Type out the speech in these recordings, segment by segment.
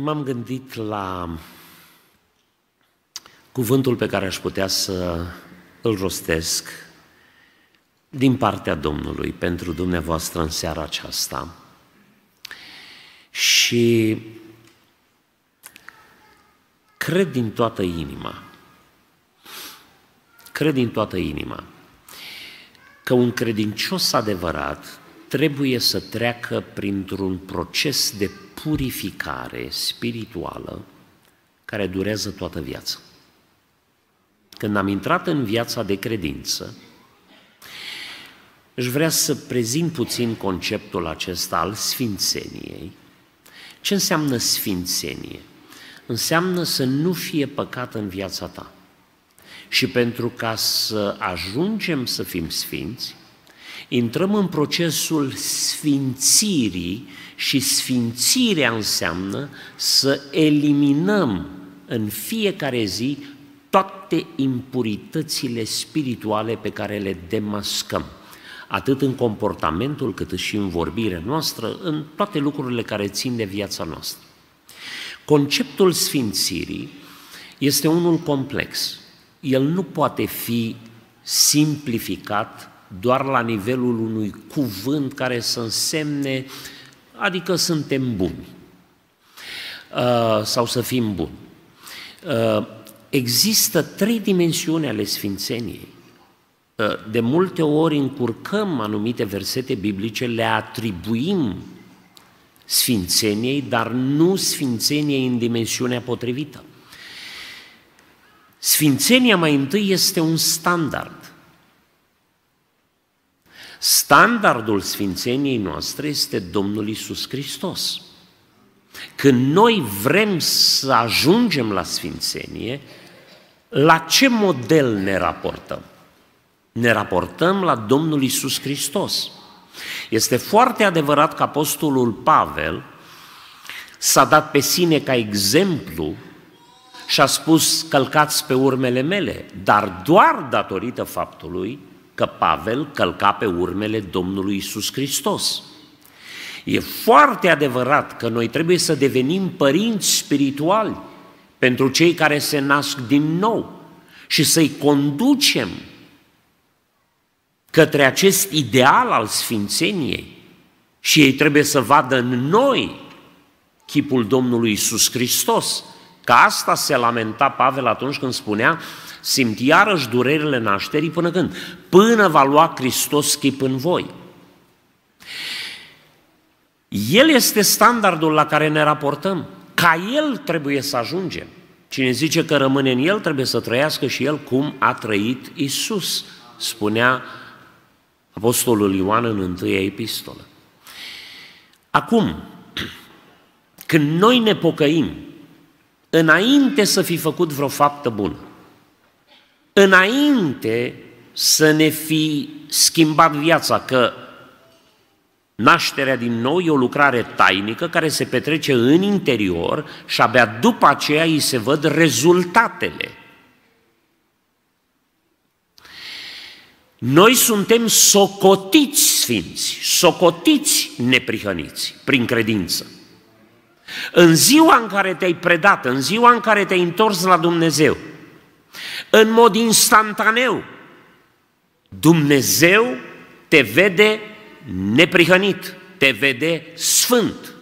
m-am gândit la cuvântul pe care aș putea să îl rostesc din partea Domnului pentru dumneavoastră în seara aceasta. Și cred din toată inima, cred din toată inima că un credincios adevărat trebuie să treacă printr-un proces de purificare spirituală care durează toată viața. Când am intrat în viața de credință, își vrea să prezint puțin conceptul acesta al sfințeniei. Ce înseamnă sfințenie? Înseamnă să nu fie păcat în viața ta. Și pentru ca să ajungem să fim sfinți, intrăm în procesul sfințirii și sfințirea înseamnă să eliminăm în fiecare zi toate impuritățile spirituale pe care le demascăm, atât în comportamentul cât și în vorbirea noastră, în toate lucrurile care țin de viața noastră. Conceptul sfințirii este unul complex. El nu poate fi simplificat doar la nivelul unui cuvânt care să însemne, adică suntem buni uh, sau să fim buni. Uh, există trei dimensiuni ale sfințeniei. Uh, de multe ori încurcăm anumite versete biblice, le atribuim sfințeniei, dar nu sfințeniei în dimensiunea potrivită. Sfințenia mai întâi este un standard. Standardul sfințeniei noastre este Domnul Isus Hristos. Când noi vrem să ajungem la sfințenie, la ce model ne raportăm? Ne raportăm la Domnul Isus Hristos. Este foarte adevărat că Apostolul Pavel s-a dat pe sine ca exemplu și a spus călcați pe urmele mele, dar doar datorită faptului că Pavel călca pe urmele Domnului Isus Hristos. E foarte adevărat că noi trebuie să devenim părinți spirituali pentru cei care se nasc din nou și să-i conducem către acest ideal al sfințeniei și ei trebuie să vadă în noi chipul Domnului Isus Hristos. Ca asta se lamenta Pavel atunci când spunea simt iarăși durerile nașterii până când? Până va lua Hristos chip în voi. El este standardul la care ne raportăm. Ca El trebuie să ajungem. Cine zice că rămâne în El, trebuie să trăiască și El cum a trăit Isus, spunea Apostolul Ioan în întâia epistolă. Acum, când noi ne pocăim, înainte să fi făcut vreo faptă bună, înainte să ne fi schimbat viața, că nașterea din nou e o lucrare tainică care se petrece în interior și abia după aceea îi se văd rezultatele. Noi suntem socotiți sfinți, socotiți neprihăniți prin credință. În ziua în care te-ai predat, în ziua în care te-ai întors la Dumnezeu, în mod instantaneu, Dumnezeu te vede neprihănit, te vede sfânt.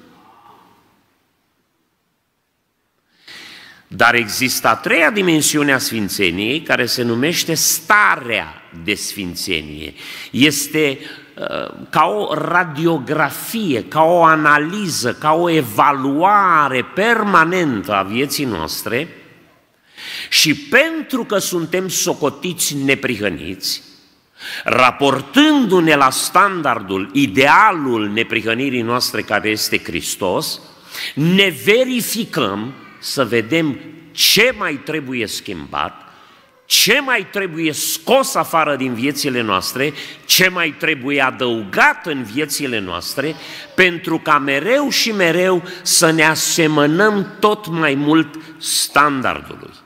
Dar există a treia dimensiune a sfințeniei care se numește starea de sfințenie. Este uh, ca o radiografie, ca o analiză, ca o evaluare permanentă a vieții noastre și pentru că suntem socotiți neprihăniți, raportându-ne la standardul, idealul neprihănirii noastre care este Hristos, ne verificăm să vedem ce mai trebuie schimbat, ce mai trebuie scos afară din viețile noastre, ce mai trebuie adăugat în viețile noastre, pentru ca mereu și mereu să ne asemănăm tot mai mult standardului.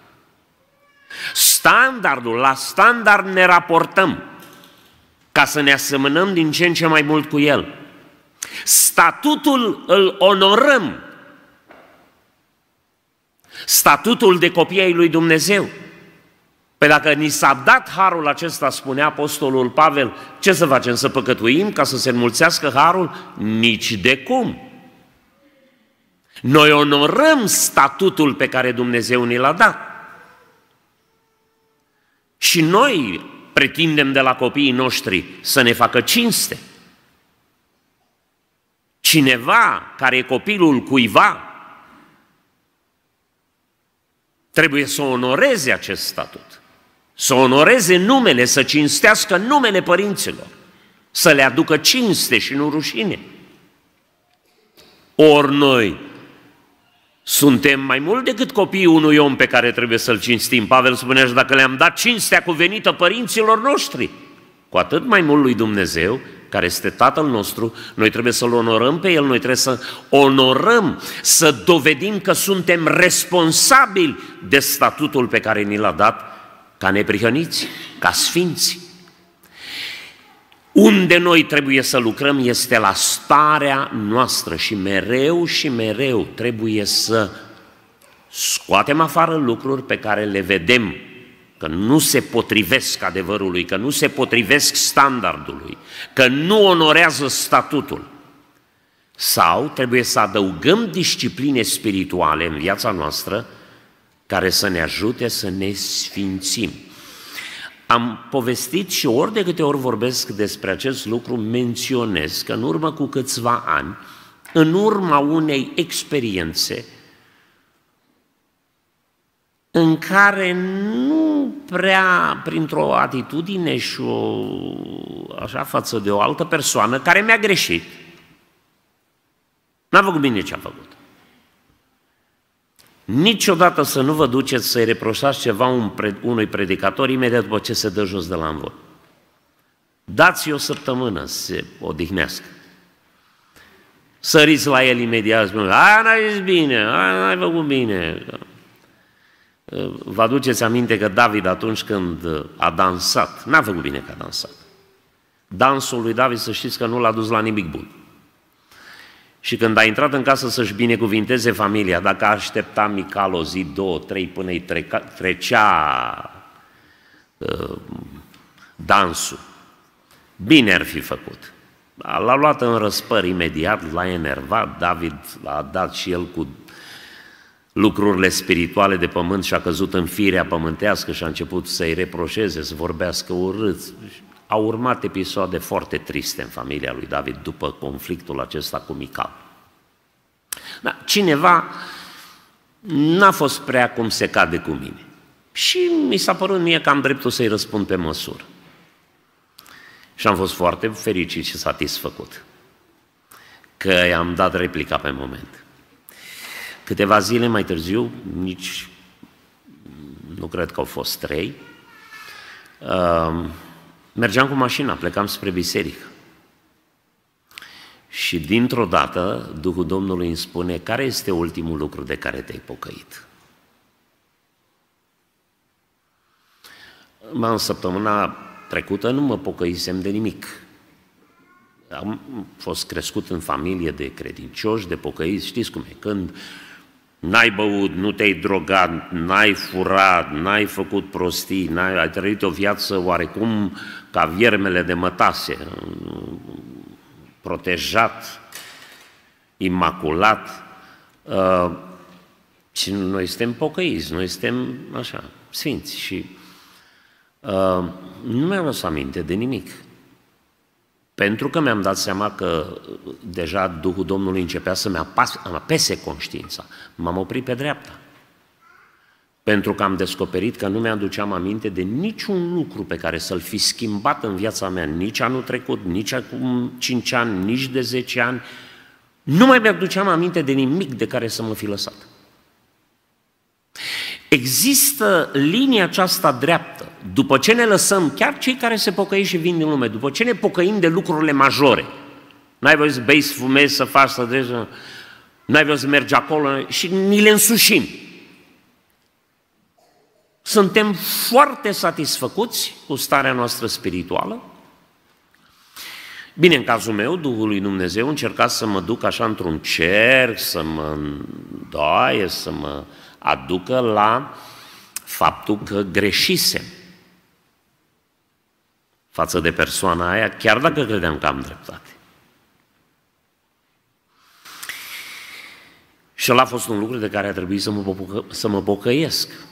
Standardul, la standard ne raportăm ca să ne asemănăm din ce în ce mai mult cu el. Statutul îl onorăm Statutul de copii ai lui Dumnezeu. Păi dacă ni s-a dat harul acesta, spunea Apostolul Pavel, ce să facem, să păcătuim ca să se înmulțească harul? Nici de cum. Noi onorăm statutul pe care Dumnezeu ni l-a dat. Și noi pretindem de la copiii noștri să ne facă cinste. Cineva care e copilul cuiva trebuie să onoreze acest statut, să onoreze numele, să cinstească numele părinților, să le aducă cinste și nu rușine. Ori noi suntem mai mult decât copiii unui om pe care trebuie să-l cinstim. Pavel spunea și dacă le-am dat cinstea cuvenită părinților noștri, cu atât mai mult lui Dumnezeu, care este Tatăl nostru, noi trebuie să-L onorăm pe El, noi trebuie să onorăm, să dovedim că suntem responsabili de statutul pe care ni l-a dat ca neprihăniți, ca sfinți. Unde noi trebuie să lucrăm este la starea noastră și mereu și mereu trebuie să scoatem afară lucruri pe care le vedem că nu se potrivesc adevărului, că nu se potrivesc standardului, că nu onorează statutul. Sau trebuie să adăugăm discipline spirituale în viața noastră care să ne ajute să ne sfințim. Am povestit și ori de câte ori vorbesc despre acest lucru, menționez că în urmă cu câțiva ani, în urma unei experiențe în care nu prea printr-o atitudine și o, așa față de o altă persoană care mi-a greșit, n-a făcut bine ce a făcut. Niciodată să nu vă duceți să-i reproșați ceva un, unui predicator imediat după ce se dă jos de la învoi. Dați-i o săptămână să se odihnească. Săriți la el imediat, spuneți, aia n-ai zis bine, aia n-ai făcut bine. Vă aduceți aminte că David atunci când a dansat, n-a făcut bine că a dansat. Dansul lui David, să știți că nu l-a dus la nimic bun. Și când a intrat în casă să-și binecuvinteze familia, dacă a aștepta Mical o zi, două, trei, până îi treca, trecea uh, dansul, bine ar fi făcut. L-a luat în răspăr imediat, l-a enervat, David a dat și el cu lucrurile spirituale de pământ și a căzut în firea pământească și a început să-i reproșeze, să vorbească urât. Au urmat episoade foarte triste în familia lui David după conflictul acesta cu Mical. Da, cineva n-a fost prea cum se cade cu mine. Și mi s-a părut mie că am dreptul să-i răspund pe măsură. Și am fost foarte fericit și satisfăcut că i-am dat replica pe moment. Câteva zile mai târziu, nici nu cred că au fost trei, uh, mergeam cu mașina, plecam spre biserică. Și dintr-o dată, Duhul Domnului îmi spune, care este ultimul lucru de care te-ai pocăit? Mă, în săptămâna trecută nu mă pocăisem de nimic. Am fost crescut în familie de credincioși, de pocăiți, știți cum e, când n-ai băut, nu te-ai drogat, n-ai furat, n-ai făcut prostii, n-ai, ai trăit o viață oarecum ca viermele de mătase, protejat, imaculat, uh, și noi suntem pocăiți, noi suntem așa, sfinți și uh, nu mi-am lăsat aminte de nimic. Pentru că mi-am dat seama că deja Duhul Domnului începea să-mi apese conștiința, m-am oprit pe dreapta. Pentru că am descoperit că nu mi-aduceam aminte de niciun lucru pe care să-l fi schimbat în viața mea, nici anul trecut, nici acum 5 ani, nici de 10 ani. Nu mai mi-aduceam aminte de nimic de care să mă fi lăsat. Există linia aceasta dreaptă. După ce ne lăsăm, chiar cei care se pocăiesc și vin din lume, după ce ne pocăim de lucrurile majore, n-ai voie să bei, să fumezi, să faci, să dregi, n-ai voie să mergi acolo și ni le însușim. Suntem foarte satisfăcuți cu starea noastră spirituală Bine, în cazul meu, Duhul lui Dumnezeu încerca să mă duc așa într-un cerc, să mă doaie, să mă aducă la faptul că greșisem față de persoana aia, chiar dacă credeam că am dreptate. Și ăla a fost un lucru de care a trebuit să mă, să mă pocăiesc.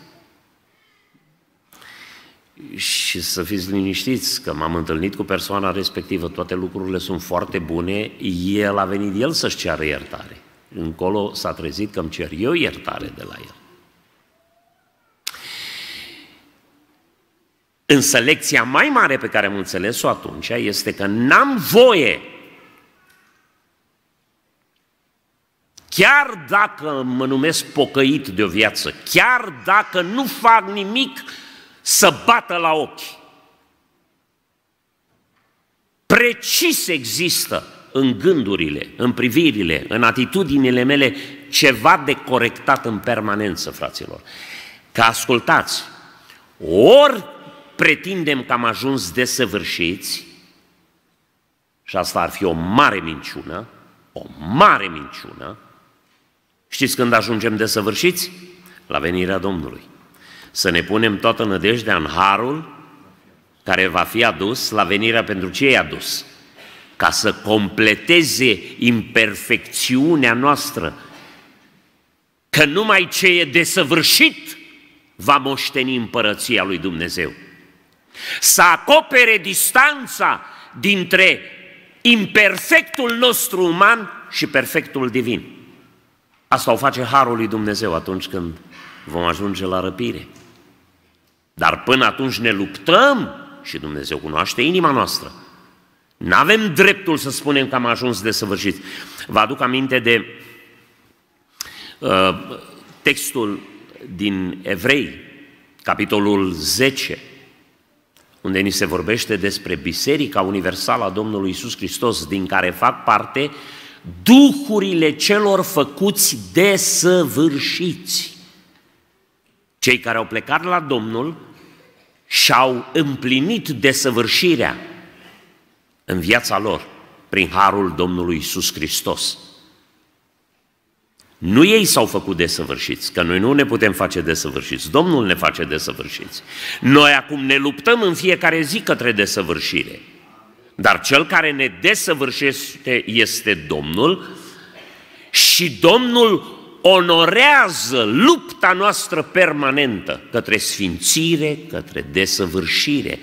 Și să fiți liniștiți că m-am întâlnit cu persoana respectivă, toate lucrurile sunt foarte bune, el a venit el să-și ceară iertare. Încolo s-a trezit că îmi cer eu iertare de la el. Însă lecția mai mare pe care am înțeles-o atunci este că n-am voie, chiar dacă mă numesc pocăit de o viață, chiar dacă nu fac nimic să bată la ochi, precis există în gândurile, în privirile, în atitudinile mele ceva de corectat în permanență, fraților. Că ascultați, ori pretindem că am ajuns desăvârșiți, și asta ar fi o mare minciună, o mare minciună, știți când ajungem desăvârșiți? La venirea Domnului. Să ne punem toată nădejdea în harul care va fi adus la venirea pentru ce e adus? Ca să completeze imperfecțiunea noastră, că numai ce e desăvârșit va moșteni împărăția lui Dumnezeu să acopere distanța dintre imperfectul nostru uman și perfectul divin. Asta o face Harul lui Dumnezeu atunci când vom ajunge la răpire. Dar până atunci ne luptăm și Dumnezeu cunoaște inima noastră. Nu avem dreptul să spunem că am ajuns de săvârșit. Vă aduc aminte de uh, textul din Evrei, capitolul 10, unde ni se vorbește despre Biserica Universală a Domnului Isus Hristos, din care fac parte duhurile celor făcuți desăvârșiți. Cei care au plecat la Domnul și-au împlinit desăvârșirea în viața lor prin harul Domnului Isus Hristos. Nu ei s-au făcut desăvârșiți, că noi nu ne putem face desăvârșiți, Domnul ne face desăvârșiți. Noi acum ne luptăm în fiecare zi către desăvârșire. Dar cel care ne desăvârșește este Domnul și Domnul onorează lupta noastră permanentă către sfințire, către desăvârșire.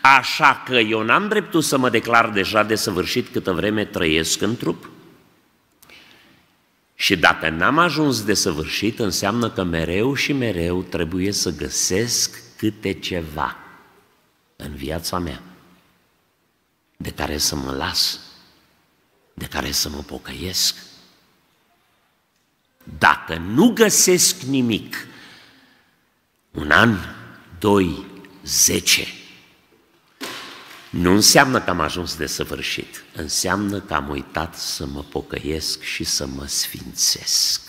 Așa că eu n-am dreptul să mă declar deja desăvârșit câtă vreme trăiesc în trup. Și dacă n-am ajuns de săvârșit, înseamnă că mereu și mereu trebuie să găsesc câte ceva în viața mea de care să mă las, de care să mă pocăiesc. Dacă nu găsesc nimic, un an, doi, zece, nu înseamnă că am ajuns de săvârșit, înseamnă că am uitat să mă pocăiesc și să mă sfințesc.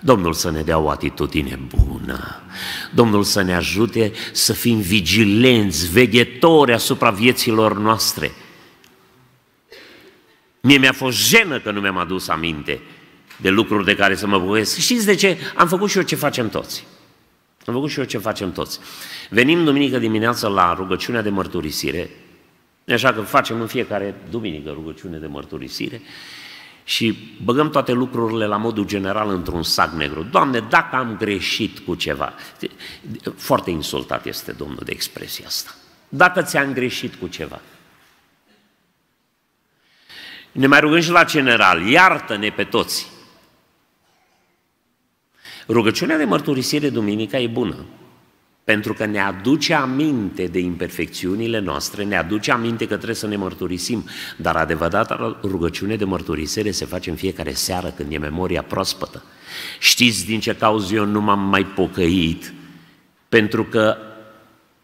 Domnul să ne dea o atitudine bună, Domnul să ne ajute să fim vigilenți, veghetori asupra vieților noastre. Mie mi-a fost jenă că nu mi-am adus aminte de lucruri de care să mă pocăiesc. Știți de ce? Am făcut și eu ce facem toți. Am făcut și eu ce facem toți. Venim duminică dimineață la rugăciunea de mărturisire, așa că facem în fiecare duminică rugăciune de mărturisire și băgăm toate lucrurile la modul general într-un sac negru. Doamne, dacă am greșit cu ceva, foarte insultat este Domnul de expresia asta. Dacă ți-am greșit cu ceva. Ne mai rugăm și la general, iartă-ne pe toți. Rugăciunea de mărturisire duminica e bună, pentru că ne aduce aminte de imperfecțiunile noastre, ne aduce aminte că trebuie să ne mărturisim, dar adevărata rugăciune de mărturisire se face în fiecare seară când e memoria proaspătă. Știți din ce cauză eu nu m-am mai pocăit? Pentru că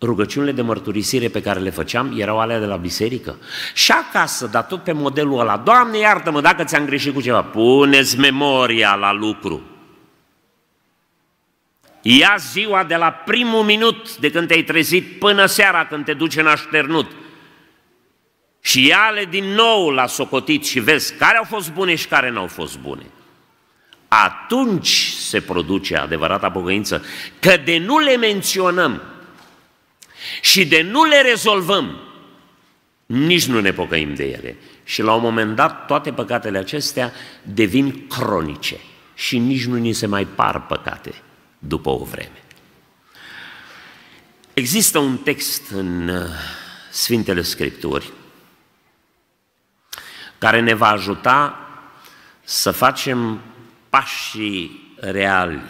rugăciunile de mărturisire pe care le făceam erau alea de la biserică. Și acasă, dar tot pe modelul ăla, Doamne iartă-mă dacă ți-am greșit cu ceva, puneți memoria la lucru. Ia ziua de la primul minut de când te-ai trezit până seara când te duci în așternut. Și ia-le din nou la socotit și vezi care au fost bune și care nu au fost bune. Atunci se produce adevărata pocăință, că de nu le menționăm și de nu le rezolvăm, nici nu ne pocăim de ele. Și la un moment dat toate păcatele acestea devin cronice și nici nu ni se mai par păcate după o vreme. Există un text în uh, Sfintele Scripturi care ne va ajuta să facem pașii reali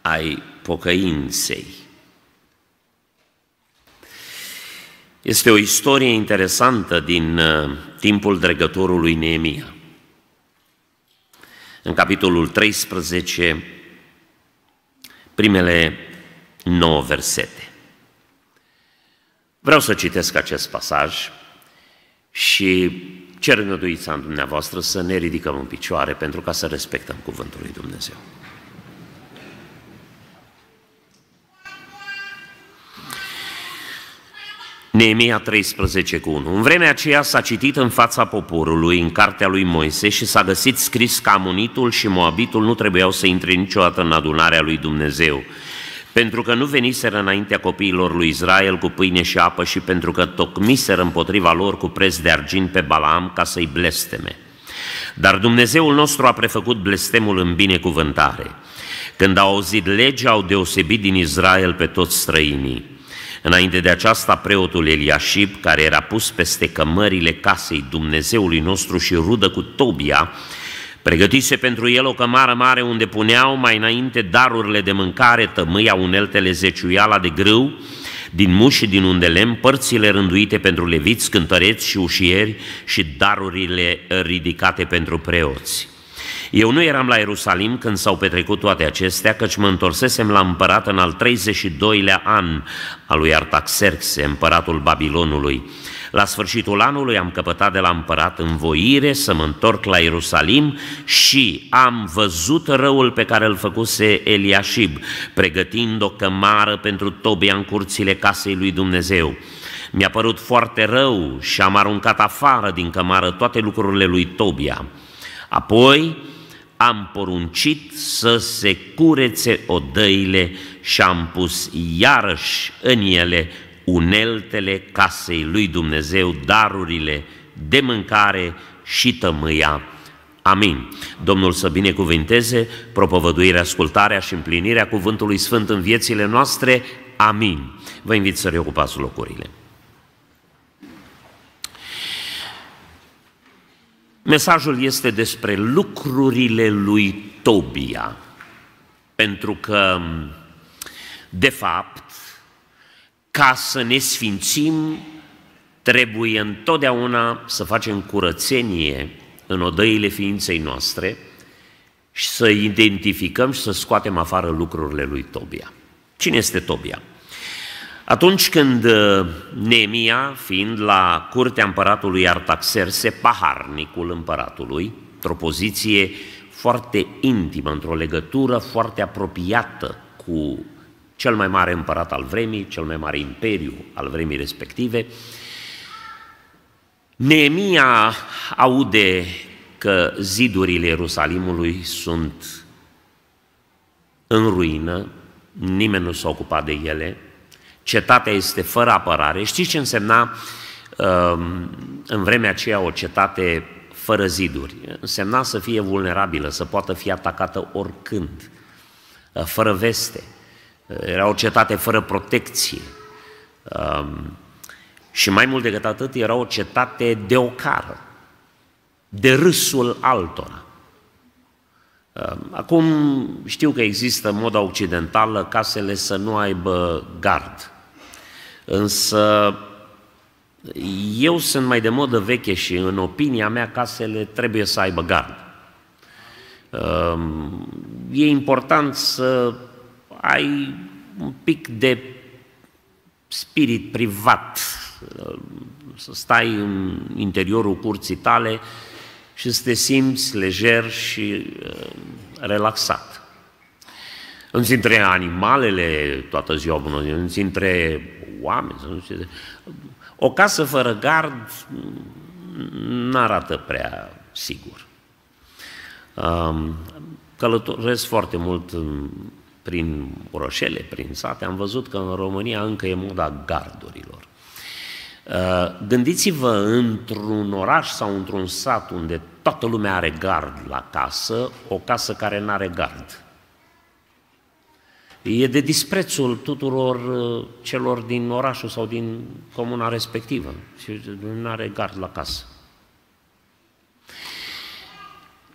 ai pocăinței. Este o istorie interesantă din uh, timpul dregătorului Neemia. În capitolul 13, primele nouă versete. Vreau să citesc acest pasaj și cer îngăduița în dumneavoastră să ne ridicăm în picioare pentru ca să respectăm Cuvântul lui Dumnezeu. Neemia 13 cu 1. În vremea aceea s-a citit în fața poporului, în cartea lui Moise, și s-a găsit scris că Amonitul și Moabitul nu trebuiau să intre niciodată în adunarea lui Dumnezeu, pentru că nu veniseră înaintea copiilor lui Israel cu pâine și apă și pentru că tocmiseră împotriva lor cu preț de argint pe Balaam ca să-i blesteme. Dar Dumnezeul nostru a prefăcut blestemul în binecuvântare. Când au auzit legea, au deosebit din Israel pe toți străinii. Înainte de aceasta, preotul Eliashib, care era pus peste cămările casei Dumnezeului nostru și rudă cu Tobia, Pregătise pentru el o cămară mare unde puneau mai înainte darurile de mâncare, tămâia, uneltele, zeciuiala de grâu, din muși și din undelem, părțile rânduite pentru leviți, cântăreți și ușieri și darurile ridicate pentru preoți. Eu nu eram la Ierusalim când s-au petrecut toate acestea, căci mă întorsesem la împărat în al 32-lea an al lui Artaxerxe, împăratul Babilonului. La sfârșitul anului am căpătat de la împărat învoire să mă întorc la Ierusalim și am văzut răul pe care îl făcuse Eliashib, pregătind o cămară pentru Tobia în curțile casei lui Dumnezeu. Mi-a părut foarte rău și am aruncat afară din cămară toate lucrurile lui Tobia. Apoi am poruncit să se curețe odăile și am pus iarăși în ele uneltele casei lui Dumnezeu, darurile de mâncare și tămâia. Amin. Domnul să binecuvinteze propovăduirea, ascultarea și împlinirea Cuvântului Sfânt în viețile noastre. Amin. Vă invit să reocupați locurile. Mesajul este despre lucrurile lui Tobia, pentru că, de fapt, ca să ne sfințim, trebuie întotdeauna să facem curățenie în odăile ființei noastre și să identificăm și să scoatem afară lucrurile lui Tobia. Cine este Tobia? Atunci când uh, Nemia, fiind la curtea împăratului Artaxerse, paharnicul împăratului, într-o poziție foarte intimă, într-o legătură foarte apropiată cu cel mai mare împărat al vremii, cel mai mare imperiu al vremii respective, Neemia aude că zidurile Ierusalimului sunt în ruină, nimeni nu s-a ocupat de ele, cetatea este fără apărare. Știți ce însemna um, în vremea aceea o cetate fără ziduri? Însemna să fie vulnerabilă, să poată fi atacată oricând, uh, fără veste. Era o cetate fără protecție. Um, și mai mult decât atât, era o cetate de ocară, de râsul altora. Um, acum știu că există în moda occidentală casele să nu aibă gard. Însă eu sunt mai de modă veche și în opinia mea casele trebuie să aibă gard. Um, e important să ai un pic de spirit privat, să stai în interiorul curții tale și să te simți lejer și uh, relaxat. Nu între animalele toată ziua bună, nu între oameni. Nu știu. O casă fără gard nu arată prea sigur. Călătoresc foarte mult prin orășele, prin sate, am văzut că în România încă e moda gardurilor. Uh, gândiți-vă într-un oraș sau într-un sat unde toată lumea are gard la casă, o casă care nu are gard. E de disprețul tuturor uh, celor din orașul sau din comuna respectivă și nu are gard la casă.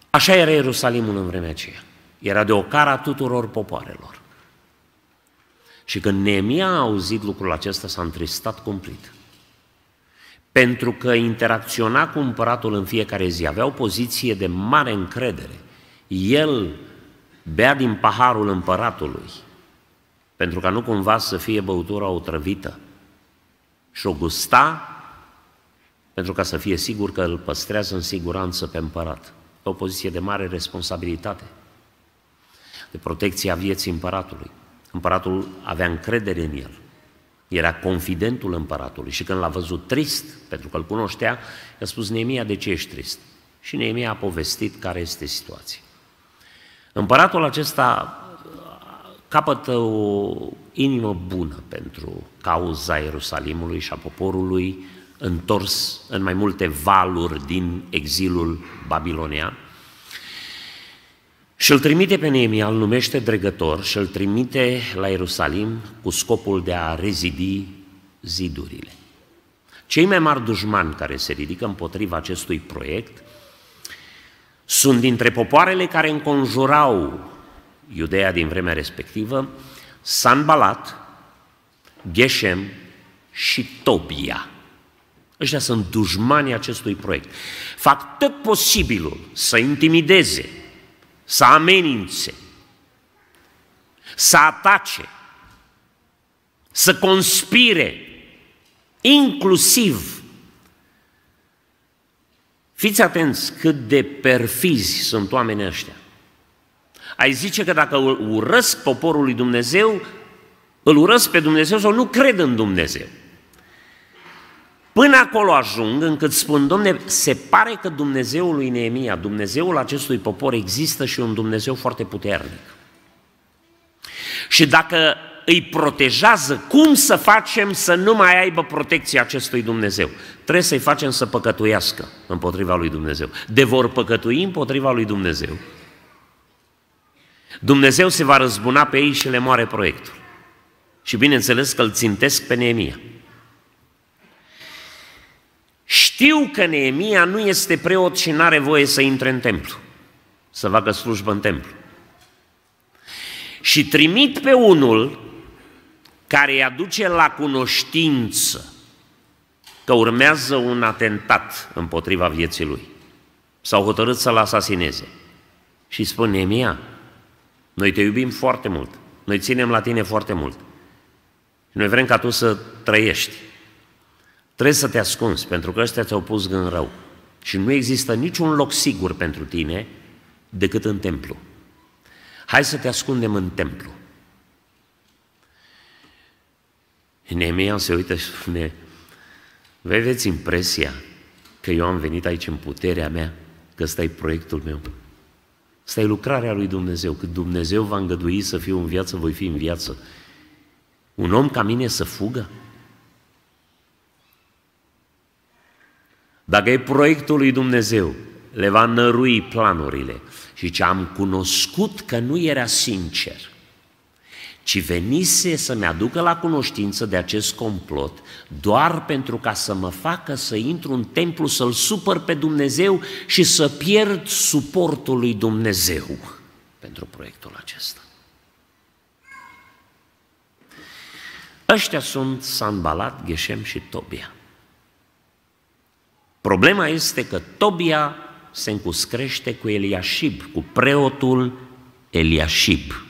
Așa era Ierusalimul în vremea aceea. Era de ocara tuturor popoarelor. Și când Neemia a auzit lucrul acesta, s-a întristat cumplit. Pentru că interacționa cu împăratul în fiecare zi, avea o poziție de mare încredere. El bea din paharul împăratului, pentru ca nu cumva să fie băutura otrăvită. Și o gusta pentru ca să fie sigur că îl păstrează în siguranță pe împărat. o poziție de mare responsabilitate de protecție a vieții împăratului. Împăratul avea încredere în el. Era confidentul împăratului și când l-a văzut trist, pentru că îl cunoștea, i-a spus, Neemia, de ce ești trist? Și Neemia a povestit care este situația. Împăratul acesta capătă o inimă bună pentru cauza Ierusalimului și a poporului întors în mai multe valuri din exilul babilonian și îl trimite pe Neemia, îl numește dregător și îl trimite la Ierusalim cu scopul de a rezidi zidurile. Cei mai mari dușmani care se ridică împotriva acestui proiect sunt dintre popoarele care înconjurau Iudeea din vremea respectivă, Sanbalat, Geshem și Tobia. Ăștia sunt dușmanii acestui proiect. Fac tot posibilul să intimideze, să amenințe, să atace, să conspire, inclusiv. Fiți atenți cât de perfizi sunt oamenii ăștia. Ai zice că dacă urăsc poporul lui Dumnezeu, îl urăsc pe Dumnezeu sau nu cred în Dumnezeu. Până acolo ajung încât spun, domne, se pare că Dumnezeul lui Neemia, Dumnezeul acestui popor există și un Dumnezeu foarte puternic. Și dacă îi protejează, cum să facem să nu mai aibă protecția acestui Dumnezeu? Trebuie să-i facem să păcătuiască împotriva lui Dumnezeu. De vor păcătui împotriva lui Dumnezeu. Dumnezeu se va răzbuna pe ei și le moare proiectul. Și bineînțeles că îl țintesc pe Neemia. Știu că Neemia nu este preot și nu are voie să intre în templu, să facă slujbă în templu. Și trimit pe unul care îi aduce la cunoștință că urmează un atentat împotriva vieții lui. S-au hotărât să-l asasineze. Și spune, Neemia, noi te iubim foarte mult, noi ținem la tine foarte mult. Și noi vrem ca tu să trăiești. Trebuie să te ascunzi, pentru că ăștia ți-au pus gând rău. Și nu există niciun loc sigur pentru tine decât în templu. Hai să te ascundem în templu. Neemia se uită și spune, vă aveți impresia că eu am venit aici în puterea mea, că ăsta e proiectul meu. Asta e lucrarea lui Dumnezeu. Când Dumnezeu va îngădui să fiu în viață, voi fi în viață. Un om ca mine să fugă? Dacă e proiectul lui Dumnezeu, le va nărui planurile. Și ce am cunoscut că nu era sincer, ci venise să-mi aducă la cunoștință de acest complot doar pentru ca să mă facă să intru în templu, să-L supăr pe Dumnezeu și să pierd suportul lui Dumnezeu pentru proiectul acesta. Ăștia sunt Sanbalat, Geshem și Tobia. Problema este că Tobia se încuscrește cu Eliashib, cu preotul Eliashib.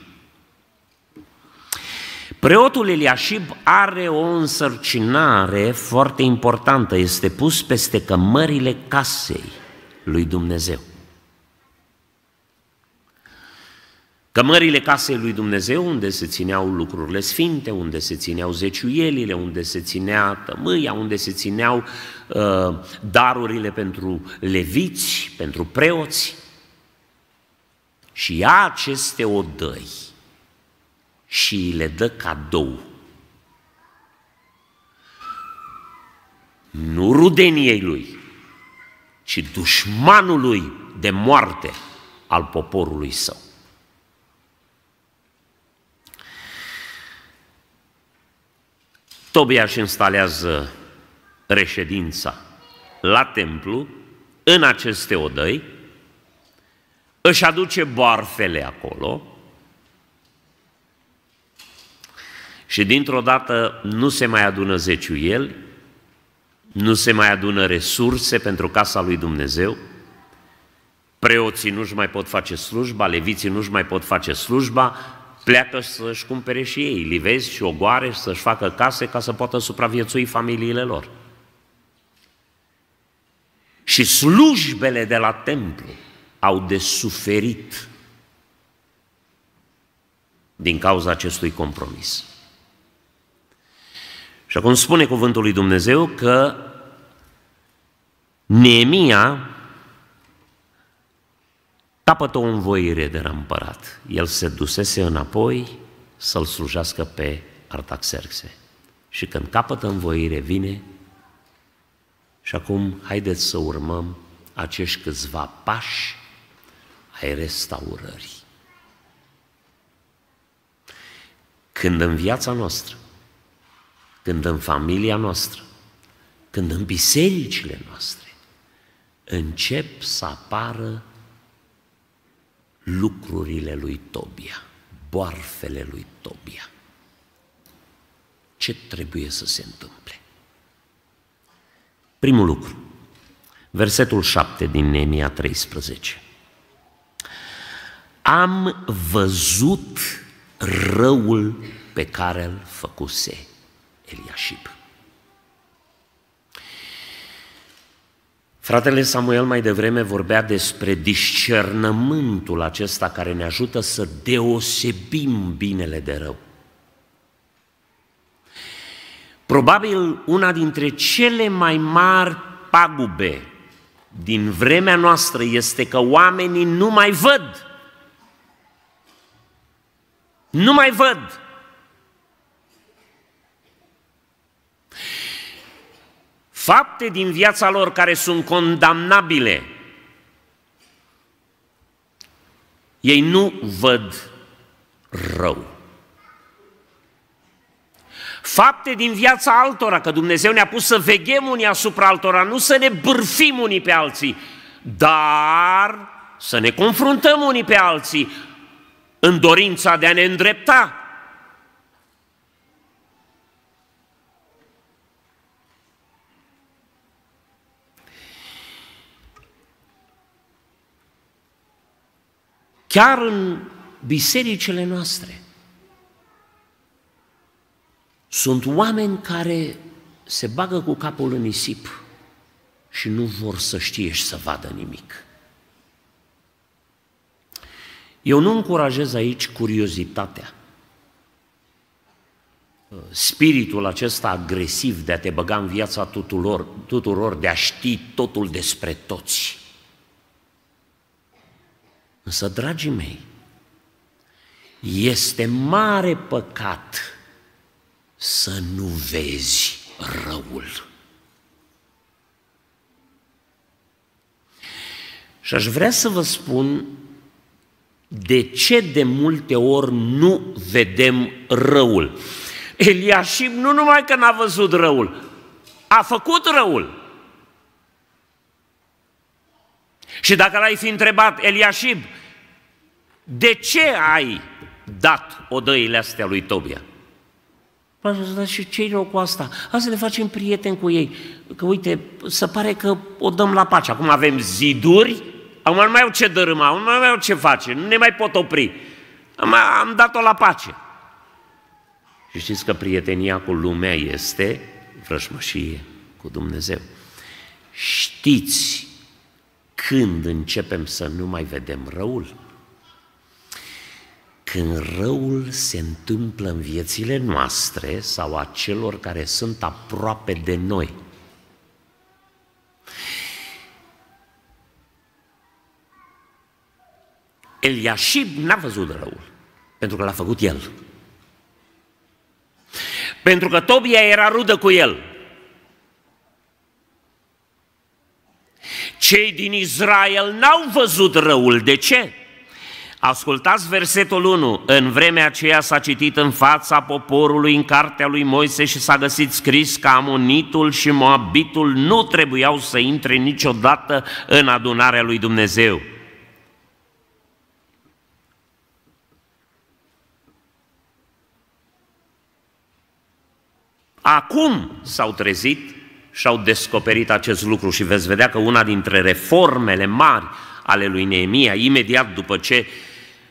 Preotul Eliashib are o însărcinare foarte importantă, este pus peste cămările casei lui Dumnezeu. Cămările casei lui Dumnezeu, unde se țineau lucrurile sfinte, unde se țineau zeciuielile, unde se ținea tămâia, unde se țineau uh, darurile pentru leviți, pentru preoți. Și ia aceste odăi și le dă cadou. Nu rudeniei lui, ci dușmanului de moarte al poporului său. Tobiaș își instalează reședința la templu, în aceste odăi, își aduce boarfele acolo și dintr-o dată nu se mai adună zeciuieli, nu se mai adună resurse pentru casa lui Dumnezeu, preoții nu-și mai pot face slujba, leviții nu-și mai pot face slujba, pleacă să-și cumpere și ei livezi și ogoare și să-și facă case ca să poată supraviețui familiile lor. Și slujbele de la templu au de suferit din cauza acestui compromis. Și acum spune cuvântul lui Dumnezeu că Neemia capătă o învoire de rămpărat. El se dusese înapoi să-l slujească pe Artaxerxe. Și când capătă învoire, vine și acum haideți să urmăm acești câțiva pași ai restaurării. Când în viața noastră, când în familia noastră, când în bisericile noastre încep să apară lucrurile lui Tobia, boarfele lui Tobia. Ce trebuie să se întâmple? Primul lucru, versetul 7 din Nemia 13. Am văzut răul pe care îl făcuse Eliashib. Fratele Samuel mai devreme vorbea despre discernământul acesta care ne ajută să deosebim binele de rău. Probabil una dintre cele mai mari pagube din vremea noastră este că oamenii nu mai văd. Nu mai văd. Fapte din viața lor care sunt condamnabile, ei nu văd rău. Fapte din viața altora, că Dumnezeu ne-a pus să veghem unii asupra altora, nu să ne bârfim unii pe alții, dar să ne confruntăm unii pe alții în dorința de a ne îndrepta chiar în bisericile noastre. Sunt oameni care se bagă cu capul în nisip și nu vor să știe și să vadă nimic. Eu nu încurajez aici curiozitatea, spiritul acesta agresiv de a te băga în viața tuturor, tuturor de a ști totul despre toți. Însă, dragii mei, este mare păcat să nu vezi răul. Și aș vrea să vă spun de ce de multe ori nu vedem răul. Eliașim nu numai că n-a văzut răul, a făcut răul. Și dacă l-ai fi întrebat, Eliașib, de ce ai dat odăile astea lui Tobia? Dar și ce rău cu asta? Hai să ne facem prieteni cu ei. Că uite, se pare că o dăm la pace. Acum avem ziduri, acum nu mai au ce dărâma, nu mai au ce face, nu ne mai pot opri. Am, am dat-o la pace. Și știți că prietenia cu lumea este vrăjmășie cu Dumnezeu. Știți când începem să nu mai vedem răul? Când răul se întâmplă în viețile noastre sau a celor care sunt aproape de noi. Eliashib n-a văzut răul, pentru că l-a făcut el. Pentru că Tobia era rudă cu el. Cei din Israel n-au văzut răul. De ce? Ascultați versetul 1. În vremea aceea s-a citit în fața poporului în cartea lui Moise și s-a găsit scris că Amonitul și Moabitul nu trebuiau să intre niciodată în adunarea lui Dumnezeu. Acum s-au trezit și au descoperit acest lucru și veți vedea că una dintre reformele mari ale lui Neemia, imediat după ce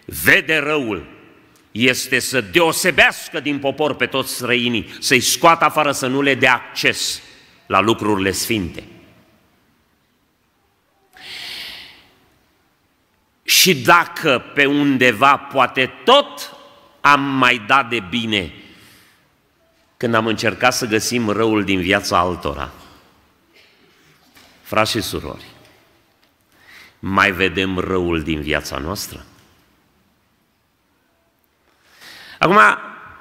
vede răul, este să deosebească din popor pe toți străinii, să-i scoată afară, să nu le dea acces la lucrurile sfinte. Și dacă pe undeva poate tot am mai dat de bine când am încercat să găsim răul din viața altora. Frați și surori, mai vedem răul din viața noastră? Acum,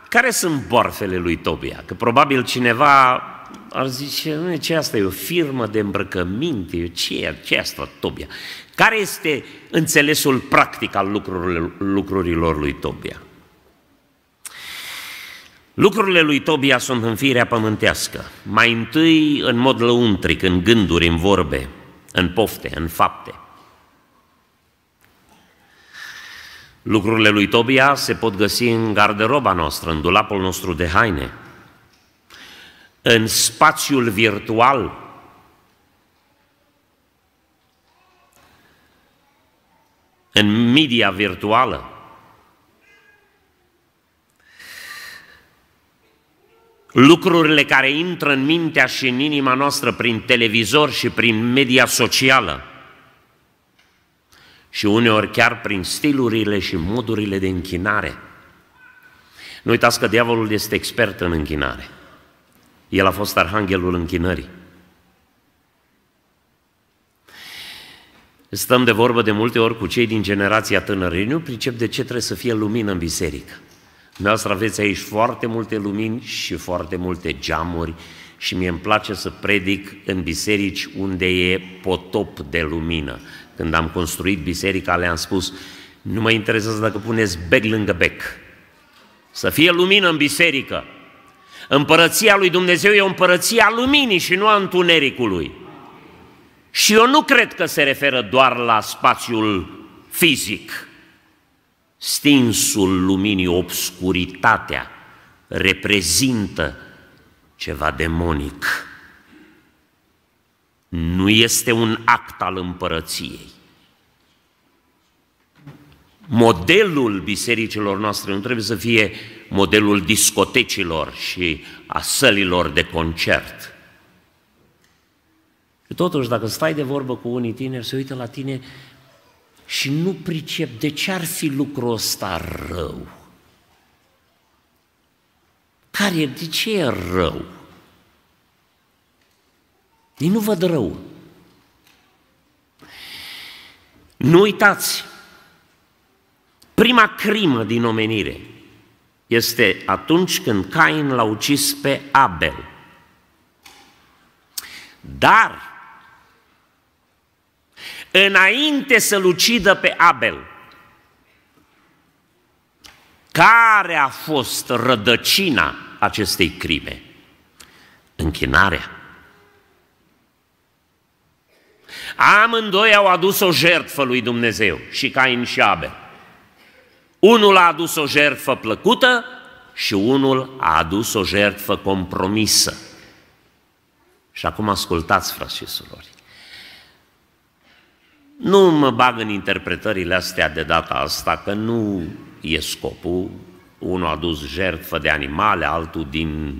care sunt borfele lui Tobia? Că probabil cineva ar zice, nu, ce asta e o firmă de îmbrăcăminte, ce e, ce asta Tobia? Care este înțelesul practic al lucrurilor, lucrurilor lui Tobia? Lucrurile lui Tobia sunt în firea pământească, mai întâi în mod lăuntric, în gânduri, în vorbe, în pofte, în fapte. Lucrurile lui Tobia se pot găsi în garderoba noastră, în dulapul nostru de haine, în spațiul virtual, în media virtuală, lucrurile care intră în mintea și în inima noastră prin televizor și prin media socială și uneori chiar prin stilurile și modurile de închinare. Nu uitați că diavolul este expert în închinare. El a fost arhanghelul închinării. Stăm de vorbă de multe ori cu cei din generația tânără. nu pricep de ce trebuie să fie lumină în biserică. Noastră aveți aici foarte multe lumini și foarte multe geamuri și mie îmi place să predic în biserici unde e potop de lumină. Când am construit biserica, le-am spus, nu mă interesează dacă puneți bec lângă bec. Să fie lumină în biserică. Împărăția lui Dumnezeu e o împărăție a luminii și nu a întunericului. Și eu nu cred că se referă doar la spațiul fizic, stinsul luminii, obscuritatea, reprezintă ceva demonic. Nu este un act al împărăției. Modelul bisericilor noastre nu trebuie să fie modelul discotecilor și a sălilor de concert. Și totuși, dacă stai de vorbă cu unii tineri, se uită la tine și nu pricep de ce ar fi lucrul ăsta rău. Care, de ce e rău? Ei nu văd rău. Nu uitați, prima crimă din omenire este atunci când Cain l-a ucis pe Abel. Dar înainte să-l ucidă pe Abel. Care a fost rădăcina acestei crime? Închinarea. Amândoi au adus o jertfă lui Dumnezeu, și Cain și Abel. Unul a adus o jertfă plăcută și unul a adus o jertfă compromisă. Și acum ascultați, frați și surori. Nu mă bag în interpretările astea de data asta, că nu e scopul. Unul a dus jertfă de animale, altul din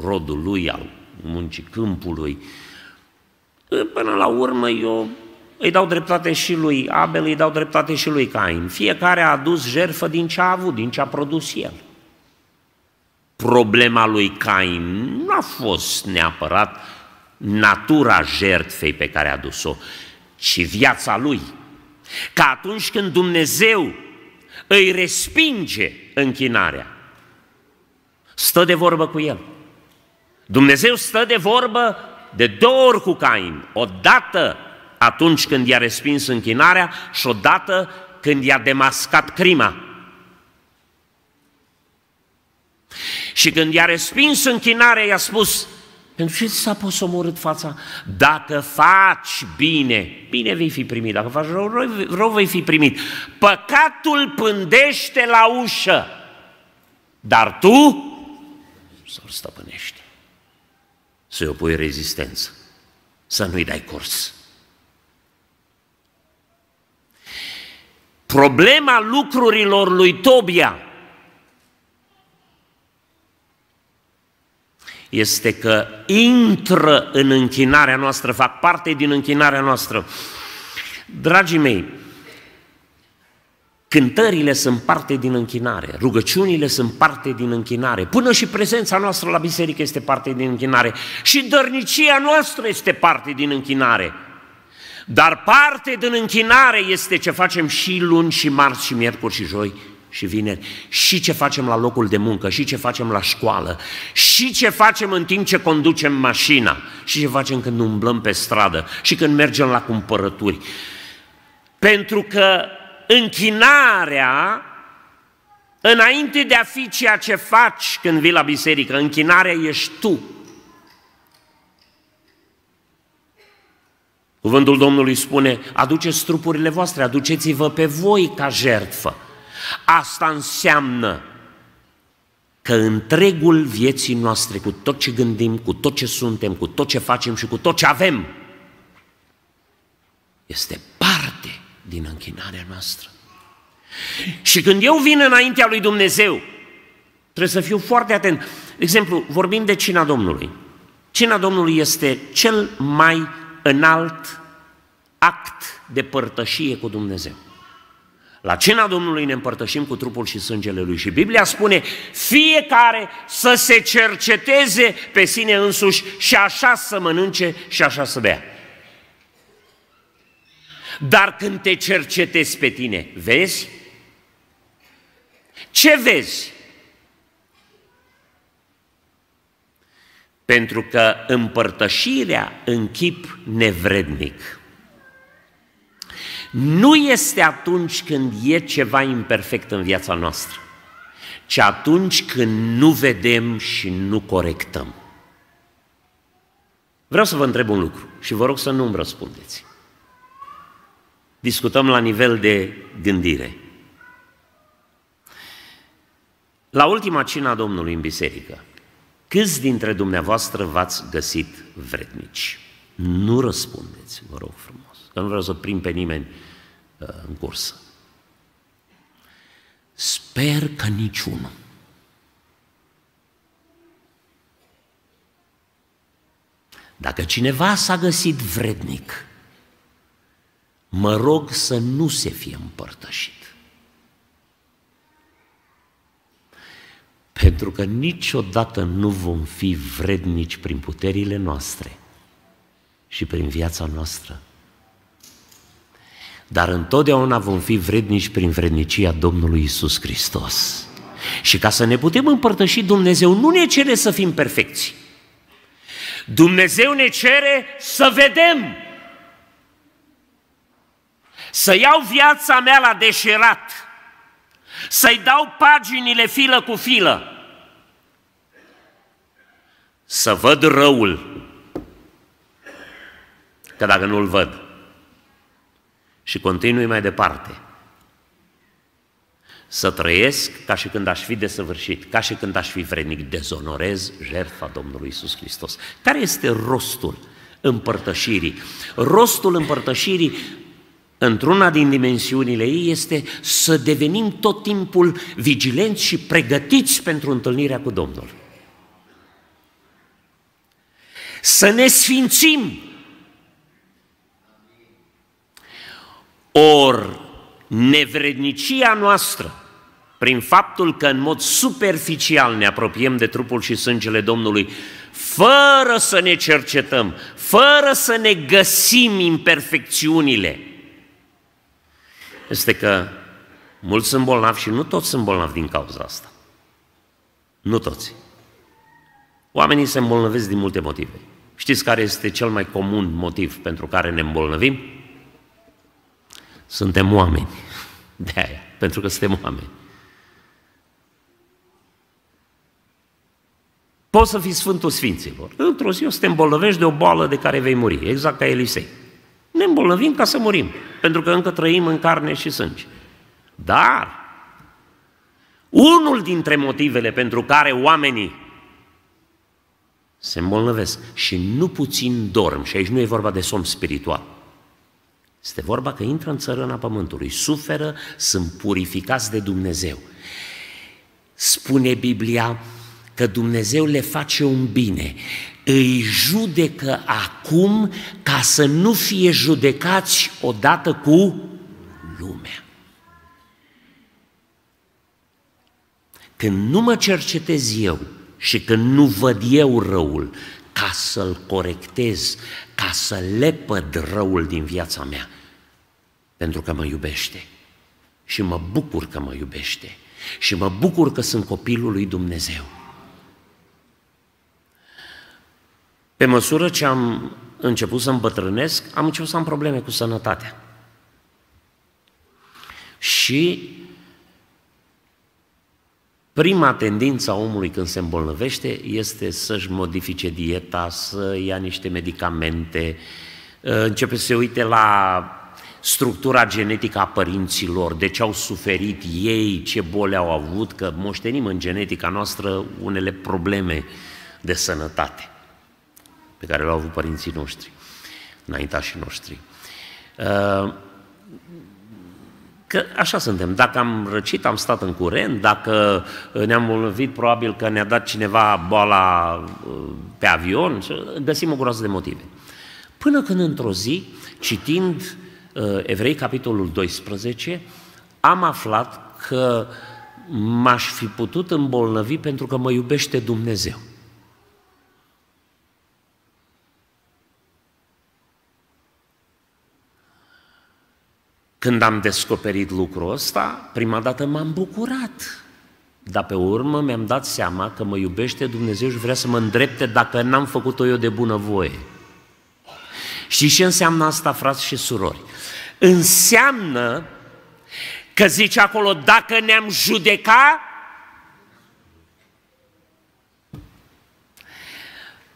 rodul lui, al muncii câmpului. Până la urmă, eu îi dau dreptate și lui Abel, îi dau dreptate și lui Cain. Fiecare a adus jertfă din ce a avut, din ce a produs el. Problema lui Cain nu a fost neapărat natura jertfei pe care a adus-o, ci viața lui. Că atunci când Dumnezeu îi respinge închinarea, stă de vorbă cu el. Dumnezeu stă de vorbă de două ori cu Cain, odată atunci când i-a respins închinarea și odată când i-a demascat crima. Și când i-a respins închinarea, i-a spus, pentru ce s-a posomorât fața? Dacă faci bine, bine vei fi primit. Dacă faci rău, rău, rău vei fi primit. Păcatul pândește la ușă, dar tu să-l stăpânești. Să-i opui rezistență, să nu-i dai curs. Problema lucrurilor lui Tobia este că intră în închinarea noastră, fac parte din închinarea noastră. Dragii mei, cântările sunt parte din închinare, rugăciunile sunt parte din închinare, până și prezența noastră la biserică este parte din închinare și dărnicia noastră este parte din închinare. Dar parte din închinare este ce facem și luni, și marți, și miercuri, și joi, și vineri, și ce facem la locul de muncă, și ce facem la școală, și ce facem în timp ce conducem mașina, și ce facem când umblăm pe stradă, și când mergem la cumpărături. Pentru că închinarea, înainte de a fi ceea ce faci când vii la biserică, închinarea ești tu. Cuvântul Domnului spune, aduceți trupurile voastre, aduceți-vă pe voi ca jertfă. Asta înseamnă că întregul vieții noastre, cu tot ce gândim, cu tot ce suntem, cu tot ce facem și cu tot ce avem, este parte din închinarea noastră. Și când eu vin înaintea lui Dumnezeu, trebuie să fiu foarte atent. De exemplu, vorbim de cina Domnului. Cina Domnului este cel mai înalt act de părtășie cu Dumnezeu. La cina Domnului ne împărtășim cu trupul și sângele Lui și Biblia spune fiecare să se cerceteze pe sine însuși și așa să mănânce și așa să bea. Dar când te cercetezi pe tine, vezi? Ce vezi? Pentru că împărtășirea în chip nevrednic nu este atunci când e ceva imperfect în viața noastră, ci atunci când nu vedem și nu corectăm. Vreau să vă întreb un lucru și vă rog să nu îmi răspundeți. Discutăm la nivel de gândire. La ultima cina a Domnului în biserică, câți dintre dumneavoastră v-ați găsit vrednici? Nu răspundeți, vă rog frumos, că nu vreau să prind pe nimeni uh, în cursă. Sper că niciunul. Dacă cineva s-a găsit vrednic, mă rog să nu se fie împărtășit. Pentru că niciodată nu vom fi vrednici prin puterile noastre și prin viața noastră. Dar întotdeauna vom fi vrednici prin vrednicia Domnului Isus Hristos. Și ca să ne putem împărtăși, Dumnezeu nu ne cere să fim perfecți. Dumnezeu ne cere să vedem. Să iau viața mea la deșerat să-i dau paginile filă cu filă, să văd răul, că dacă nu-l văd, și continui mai departe, să trăiesc ca și când aș fi desăvârșit, ca și când aș fi vrednic, dezonorez jertfa Domnului Isus Hristos. Care este rostul împărtășirii? Rostul împărtășirii într-una din dimensiunile ei este să devenim tot timpul vigilenți și pregătiți pentru întâlnirea cu Domnul. Să ne sfințim. Or, nevrednicia noastră, prin faptul că în mod superficial ne apropiem de trupul și sângele Domnului, fără să ne cercetăm, fără să ne găsim imperfecțiunile, este că mulți sunt bolnavi și nu toți sunt bolnavi din cauza asta. Nu toți. Oamenii se îmbolnăvesc din multe motive. Știți care este cel mai comun motiv pentru care ne îmbolnăvim? Suntem oameni. De aia, pentru că suntem oameni. Poți să fii Sfântul Sfinților. Într-o zi o să te îmbolnăvești de o boală de care vei muri, exact ca Elisei. Ne îmbolnăvim ca să murim, pentru că încă trăim în carne și sânge. Dar, unul dintre motivele pentru care oamenii se îmbolnăvesc și nu puțin dorm, și aici nu e vorba de somn spiritual, este vorba că intră în țărâna pământului, suferă, sunt purificați de Dumnezeu. Spune Biblia că Dumnezeu le face un bine, îi judecă acum ca să nu fie judecați odată cu lumea. Când nu mă cercetez eu și când nu văd eu răul, ca să-l corectez, ca să lepăd răul din viața mea, pentru că mă iubește. Și mă bucur că mă iubește. Și mă bucur că sunt copilul lui Dumnezeu. Pe măsură ce am început să îmbătrânesc, am început să am probleme cu sănătatea. Și prima tendință a omului când se îmbolnăvește este să-și modifice dieta, să ia niște medicamente, începe să se uite la structura genetică a părinților, de ce au suferit ei, ce boli au avut, că moștenim în genetica noastră unele probleme de sănătate pe care le-au avut părinții noștri, înaintașii noștri. Uh, că așa suntem. Dacă am răcit, am stat în curent, dacă ne-am molnăvit, probabil că ne-a dat cineva boala uh, pe avion, găsim o groază de motive. Până când într-o zi, citind uh, Evrei, capitolul 12, am aflat că m-aș fi putut îmbolnăvi pentru că mă iubește Dumnezeu. Când am descoperit lucrul ăsta, prima dată m-am bucurat. Dar pe urmă mi-am dat seama că mă iubește Dumnezeu și vrea să mă îndrepte dacă n-am făcut-o eu de bunăvoie. Și ce înseamnă asta, frați și surori? Înseamnă că zice acolo, dacă ne-am judecat,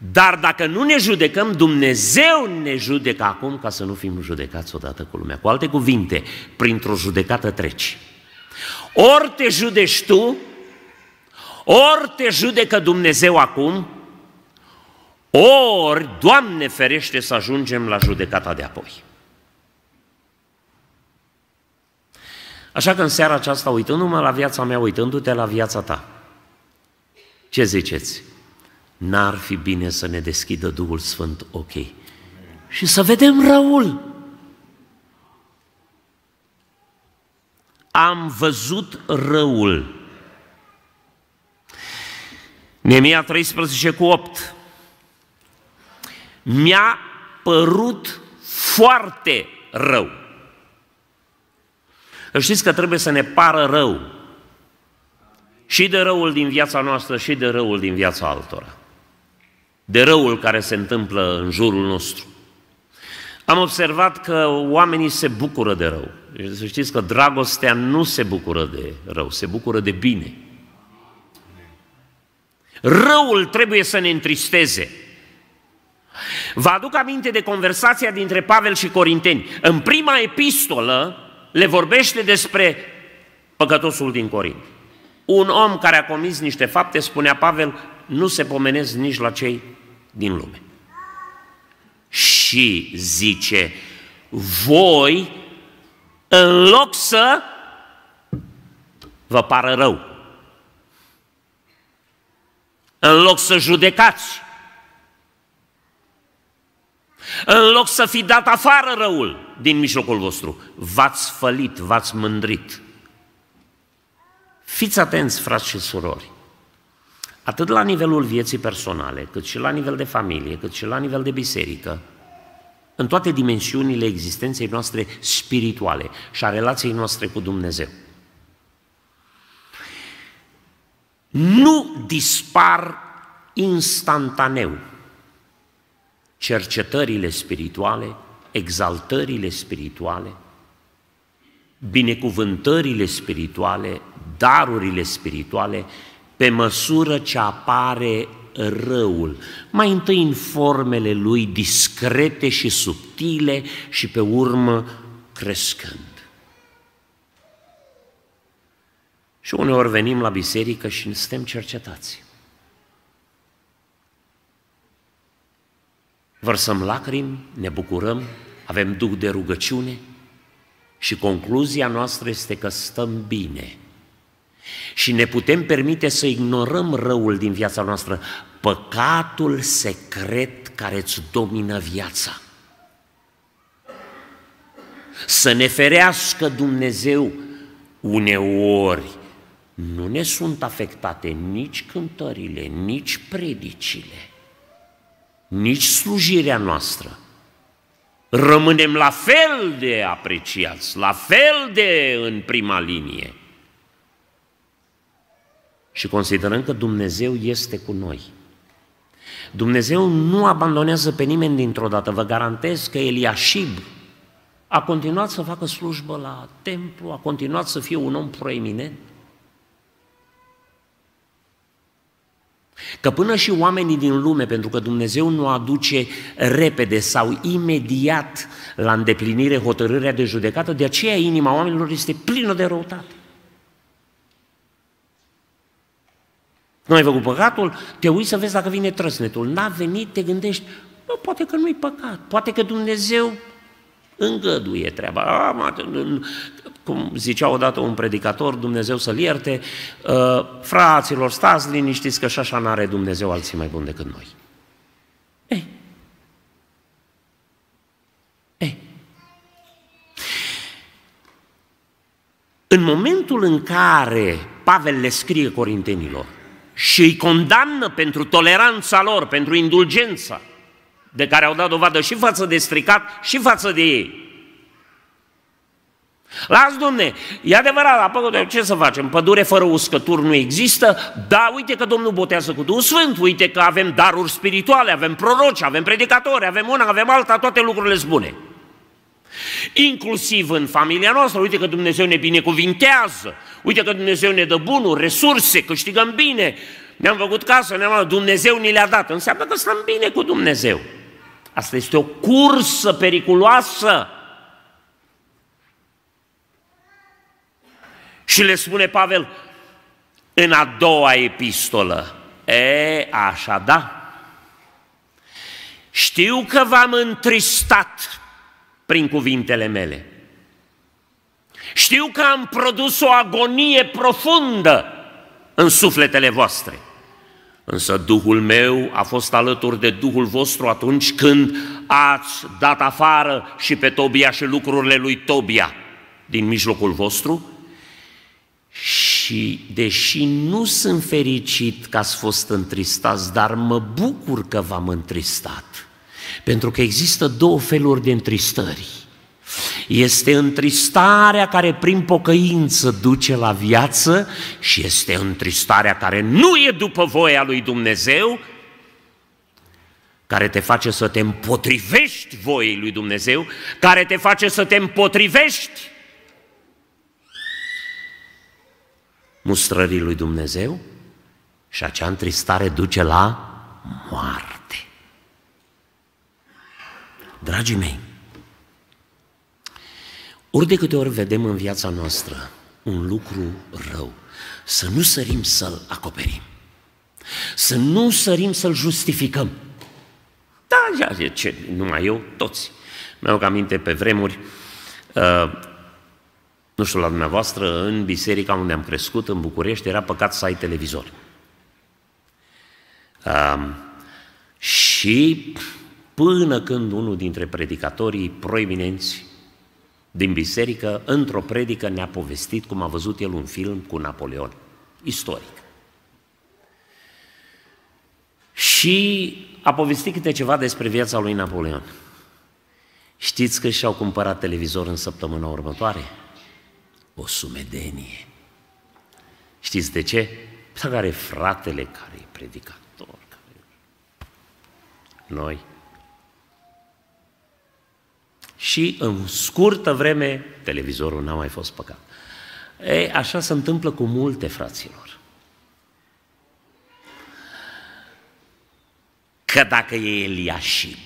Dar dacă nu ne judecăm, Dumnezeu ne judecă acum ca să nu fim judecați odată cu lumea. Cu alte cuvinte, printr-o judecată treci. Ori te judești tu, ori te judecă Dumnezeu acum, ori, Doamne ferește, să ajungem la judecata de apoi. Așa că în seara aceasta, uitându-mă la viața mea, uitându-te la viața ta, ce ziceți? N-ar fi bine să ne deschidă Duhul Sfânt ok și să vedem răul. Am văzut răul. Nemia 13 cu 8. Mi-a părut foarte rău. Știți că trebuie să ne pară rău. Și de răul din viața noastră și de răul din viața altora de răul care se întâmplă în jurul nostru. Am observat că oamenii se bucură de rău. Să știți că dragostea nu se bucură de rău, se bucură de bine. Răul trebuie să ne întristeze. Vă aduc aminte de conversația dintre Pavel și Corinteni. În prima epistolă le vorbește despre păcătosul din Corint. Un om care a comis niște fapte, spunea Pavel, nu se pomenesc nici la cei din lume. Și zice, voi, în loc să vă pară rău, în loc să judecați, În loc să fi dat afară răul din mijlocul vostru, v-ați fălit, v-ați mândrit. Fiți atenți, frați și surori, atât la nivelul vieții personale, cât și la nivel de familie, cât și la nivel de biserică, în toate dimensiunile existenței noastre spirituale și a relației noastre cu Dumnezeu. Nu dispar instantaneu cercetările spirituale, exaltările spirituale, binecuvântările spirituale, darurile spirituale, pe măsură ce apare răul, mai întâi în formele lui discrete și subtile și pe urmă crescând. Și uneori venim la biserică și suntem cercetați. Vărsăm lacrimi, ne bucurăm, avem duh de rugăciune și concluzia noastră este că stăm bine. Și ne putem permite să ignorăm răul din viața noastră, păcatul secret care îți domină viața. Să ne ferească Dumnezeu uneori. Nu ne sunt afectate nici cântările, nici predicile nici slujirea noastră. Rămânem la fel de apreciați, la fel de în prima linie. Și considerăm că Dumnezeu este cu noi. Dumnezeu nu abandonează pe nimeni dintr-o dată. Vă garantez că Eliashib a continuat să facă slujbă la templu, a continuat să fie un om proeminent. Că până și oamenii din lume, pentru că Dumnezeu nu aduce repede sau imediat la îndeplinire hotărârea de judecată, de aceea inima oamenilor este plină de răutate. Nu ai făcut păcatul, te uiți să vezi dacă vine trăsnetul. N-a venit, te gândești, bă, poate că nu-i păcat, poate că Dumnezeu îngăduie treaba. A, cum zicea odată un predicator, Dumnezeu să-l ierte, uh, fraților, stați liniștiți că și așa n-are Dumnezeu alții mai buni decât noi. Ei. Ei. În momentul în care Pavel le scrie corintenilor și îi condamnă pentru toleranța lor, pentru indulgența de care au dat dovadă și față de stricat și față de ei, Las, domne, e adevărat, apă, ce să facem? Pădure fără uscături nu există, da, uite că Domnul botează cu Duhul Sfânt, uite că avem daruri spirituale, avem proroci, avem predicatori, avem una, avem alta, toate lucrurile bune. Inclusiv în familia noastră, uite că Dumnezeu ne binecuvintează, uite că Dumnezeu ne dă bunuri, resurse, câștigăm bine, ne-am făcut casă, ne-am Dumnezeu ni le-a dat, înseamnă că stăm bine cu Dumnezeu. Asta este o cursă periculoasă. Și le spune Pavel în a doua epistolă, e, așa da, știu că v-am întristat prin cuvintele mele. Știu că am produs o agonie profundă în sufletele voastre. Însă Duhul meu a fost alături de Duhul vostru atunci când ați dat afară și pe Tobia și lucrurile lui Tobia din mijlocul vostru și deși nu sunt fericit că ați fost întristați, dar mă bucur că v-am întristat. Pentru că există două feluri de întristări. Este întristarea care prin pocăință duce la viață și este întristarea care nu e după voia lui Dumnezeu, care te face să te împotrivești voii lui Dumnezeu, care te face să te împotrivești mustrării lui Dumnezeu și acea întristare duce la moarte. Dragii mei, ori de câte ori vedem în viața noastră un lucru rău, să nu sărim să-l acoperim, să nu sărim să-l justificăm. Da, ce, numai eu, toți. Mi-au aminte pe vremuri, uh, nu știu, la dumneavoastră, în biserica unde am crescut, în București, era păcat să ai televizor. Um, și până când unul dintre predicatorii proeminenți din biserică, într-o predică, ne-a povestit cum a văzut el un film cu Napoleon, istoric. Și a povestit câte ceva despre viața lui Napoleon. Știți că și-au cumpărat televizor în săptămâna următoare? O sumedenie. Știți de ce? Pentru care fratele care e predicator. Care... Noi. Și în scurtă vreme, televizorul n-a mai fost păcat. E, așa se întâmplă cu multe fraților. Că dacă e Eliashib,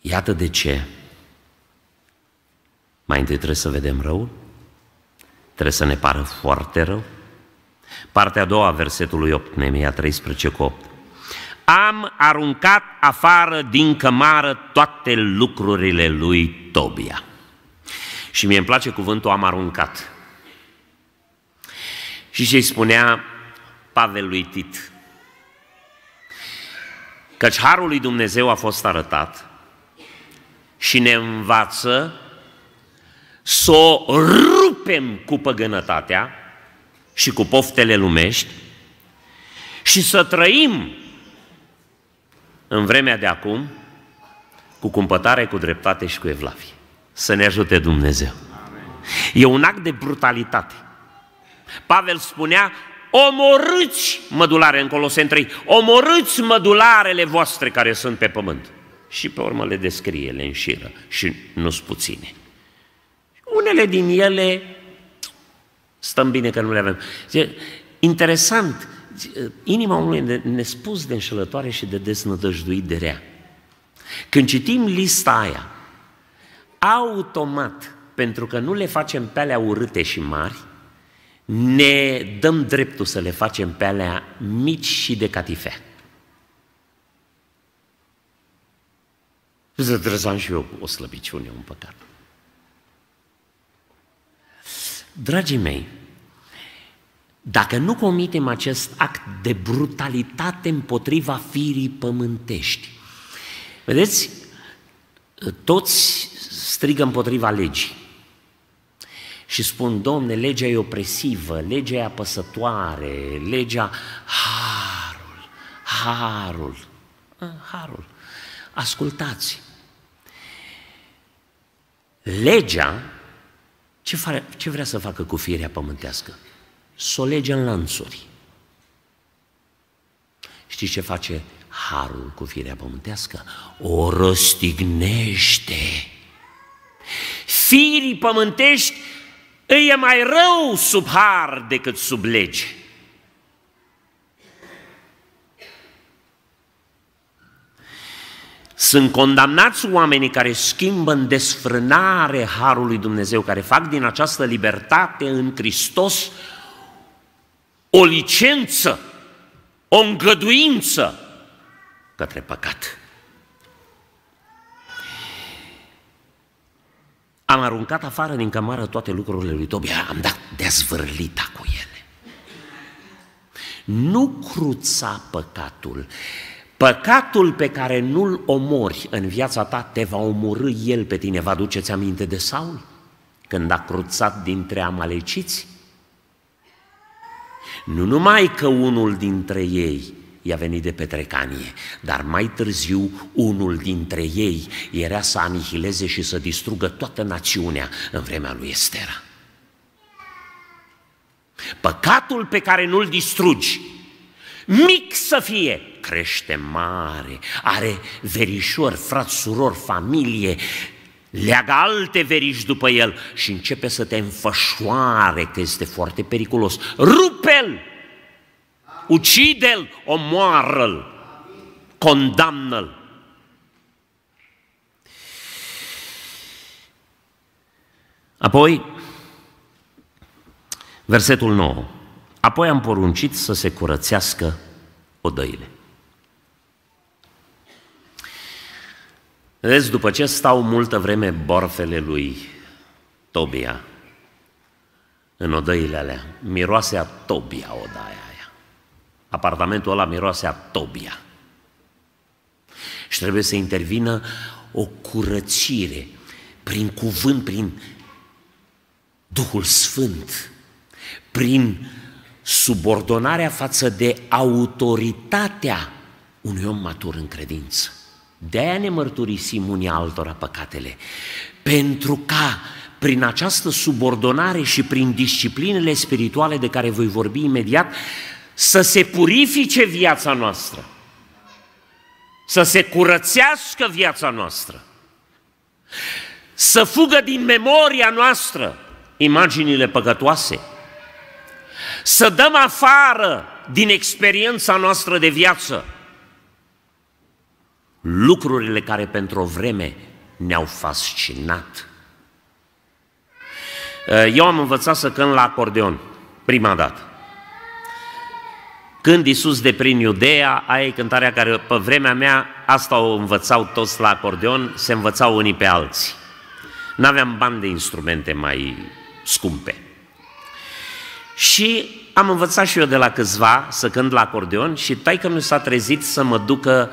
Iată de ce. Mai întâi trebuie să vedem răul, trebuie să ne pară foarte rău. Partea a doua, versetului 8, Nemia 13 cu 8. Am aruncat afară din cămară toate lucrurile lui Tobia. Și mie îmi place cuvântul am aruncat. Și ce spunea Pavel lui Tit? Căci harul lui Dumnezeu a fost arătat și ne învață să o rupem cu păgânătatea și cu poftele lumești și să trăim în vremea de acum cu cumpătare, cu dreptate și cu evlavie. Să ne ajute Dumnezeu. E un act de brutalitate. Pavel spunea, omorâți mădulare în Coloseni 3, omorâți mădularele voastre care sunt pe pământ și pe urmă le descrie, le înșiră și nu sunt puține. Unele din ele stăm bine că nu le avem. Interesant, inima omului nespus de înșelătoare și de desnădăjduit de rea. Când citim lista aia, automat, pentru că nu le facem pe alea urâte și mari, ne dăm dreptul să le facem pe alea mici și de catifea. Să trebuie să am și eu o slăbiciune, un păcat. Dragii mei, dacă nu comitem acest act de brutalitate împotriva firii pământești, vedeți, toți strigă împotriva legii și spun, domne, legea e opresivă, legea e apăsătoare, legea, harul, harul, harul. Ascultați, Legea, ce, fare, ce vrea să facă cu firea pământească? Să o lege în lanțuri. Știți ce face harul cu firea pământească? O răstignește. Firii pământești îi e mai rău sub har decât sub lege. Sunt condamnați oamenii care schimbă în desfrânare Harul lui Dumnezeu, care fac din această libertate în Hristos o licență, o îngăduință către păcat. Am aruncat afară din cămară toate lucrurile lui Tobia, am dat dezvârlita cu ele. Nu cruța păcatul, Păcatul pe care nu-l omori în viața ta te va omorâ el pe tine. Vă aduceți aminte de Saul? Când a cruțat dintre amaleciți? Nu numai că unul dintre ei i-a venit de petrecanie, dar mai târziu unul dintre ei era să anihileze și să distrugă toată națiunea în vremea lui Estera. Păcatul pe care nu-l distrugi, mic să fie, crește mare, are verișori, frați, surori, familie, leagă alte veriși după el și începe să te înfășoare, că este foarte periculos. Rupe-l! Ucide-l! Omoară-l! Condamnă-l! Apoi, versetul 9. Apoi am poruncit să se curățească odăile. Vezi, după ce stau multă vreme borfele lui Tobia în odăile alea. Miroase a Tobia odaia aia. Apartamentul ăla miroase a Tobia. Și trebuie să intervină o curățire prin cuvânt, prin Duhul Sfânt, prin subordonarea față de autoritatea unui om matur în credință. De-aia ne mărturisim unii altora păcatele, pentru ca prin această subordonare și prin disciplinele spirituale de care voi vorbi imediat, să se purifice viața noastră, să se curățească viața noastră, să fugă din memoria noastră imaginile păcătoase, să dăm afară din experiența noastră de viață lucrurile care pentru o vreme ne-au fascinat. Eu am învățat să cânt la acordeon, prima dată. Când Iisus de prin Iudea, aia e cântarea care pe vremea mea, asta o învățau toți la acordeon, se învățau unii pe alții. N-aveam bani de instrumente mai scumpe. Și am învățat și eu de la câțiva să cânt la acordeon și taică mi s-a trezit să mă ducă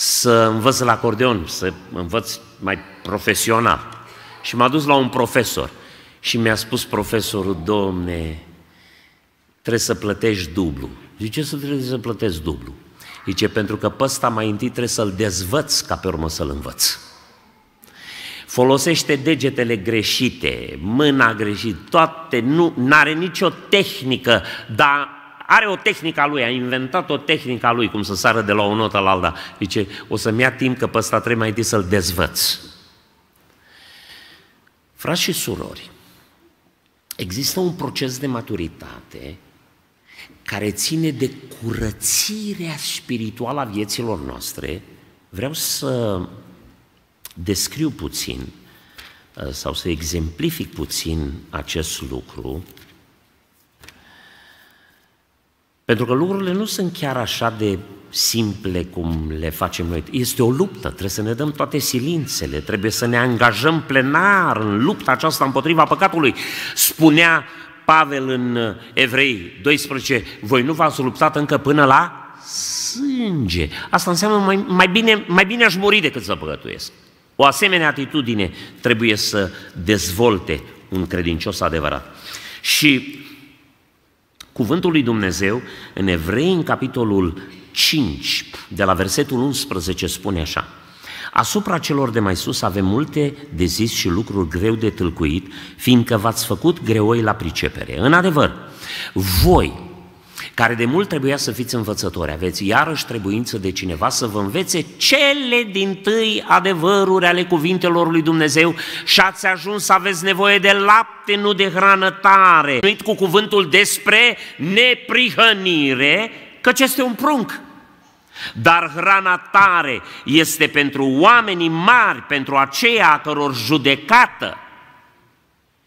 să învăț la acordeon, să învăț mai profesional. Și m-a dus la un profesor și mi-a spus profesorul, domne, trebuie să plătești dublu. Zice, să trebuie să plătesc dublu? Zice, pentru că pe ăsta mai întâi trebuie să-l dezvăț ca pe urmă să-l învăț. Folosește degetele greșite, mâna greșită, toate, nu are nicio tehnică, dar are o tehnică a lui, a inventat o tehnică a lui, cum să sară de la o notă la alta. Zice, o să-mi ia timp că pe ăsta trebuie mai întâi să-l dezvăț. Frați și surori, există un proces de maturitate care ține de curățirea spirituală a vieților noastre. Vreau să descriu puțin uh, sau să exemplific puțin acest lucru pentru că lucrurile nu sunt chiar așa de simple cum le facem noi. Este o luptă, trebuie să ne dăm toate silințele, trebuie să ne angajăm plenar în lupta aceasta împotriva păcatului. Spunea Pavel în Evrei 12, voi nu v-ați luptat încă până la sânge. Asta înseamnă mai, mai, bine, mai bine aș muri decât să păcătuiesc. O asemenea atitudine trebuie să dezvolte un credincios adevărat. Și Cuvântul lui Dumnezeu în Evrei, în capitolul 5, de la versetul 11, spune așa. Asupra celor de mai sus avem multe de zis și lucruri greu de tâlcuit, fiindcă v-ați făcut greoi la pricepere. În adevăr, voi, care de mult trebuia să fiți învățători, aveți iarăși trebuință de cineva să vă învețe cele din tâi adevăruri ale cuvintelor lui Dumnezeu și ați ajuns să aveți nevoie de lapte, nu de hrană tare. Nuit cu cuvântul despre neprihănire, căci este un prunc. Dar hrana tare este pentru oamenii mari, pentru aceia a căror judecată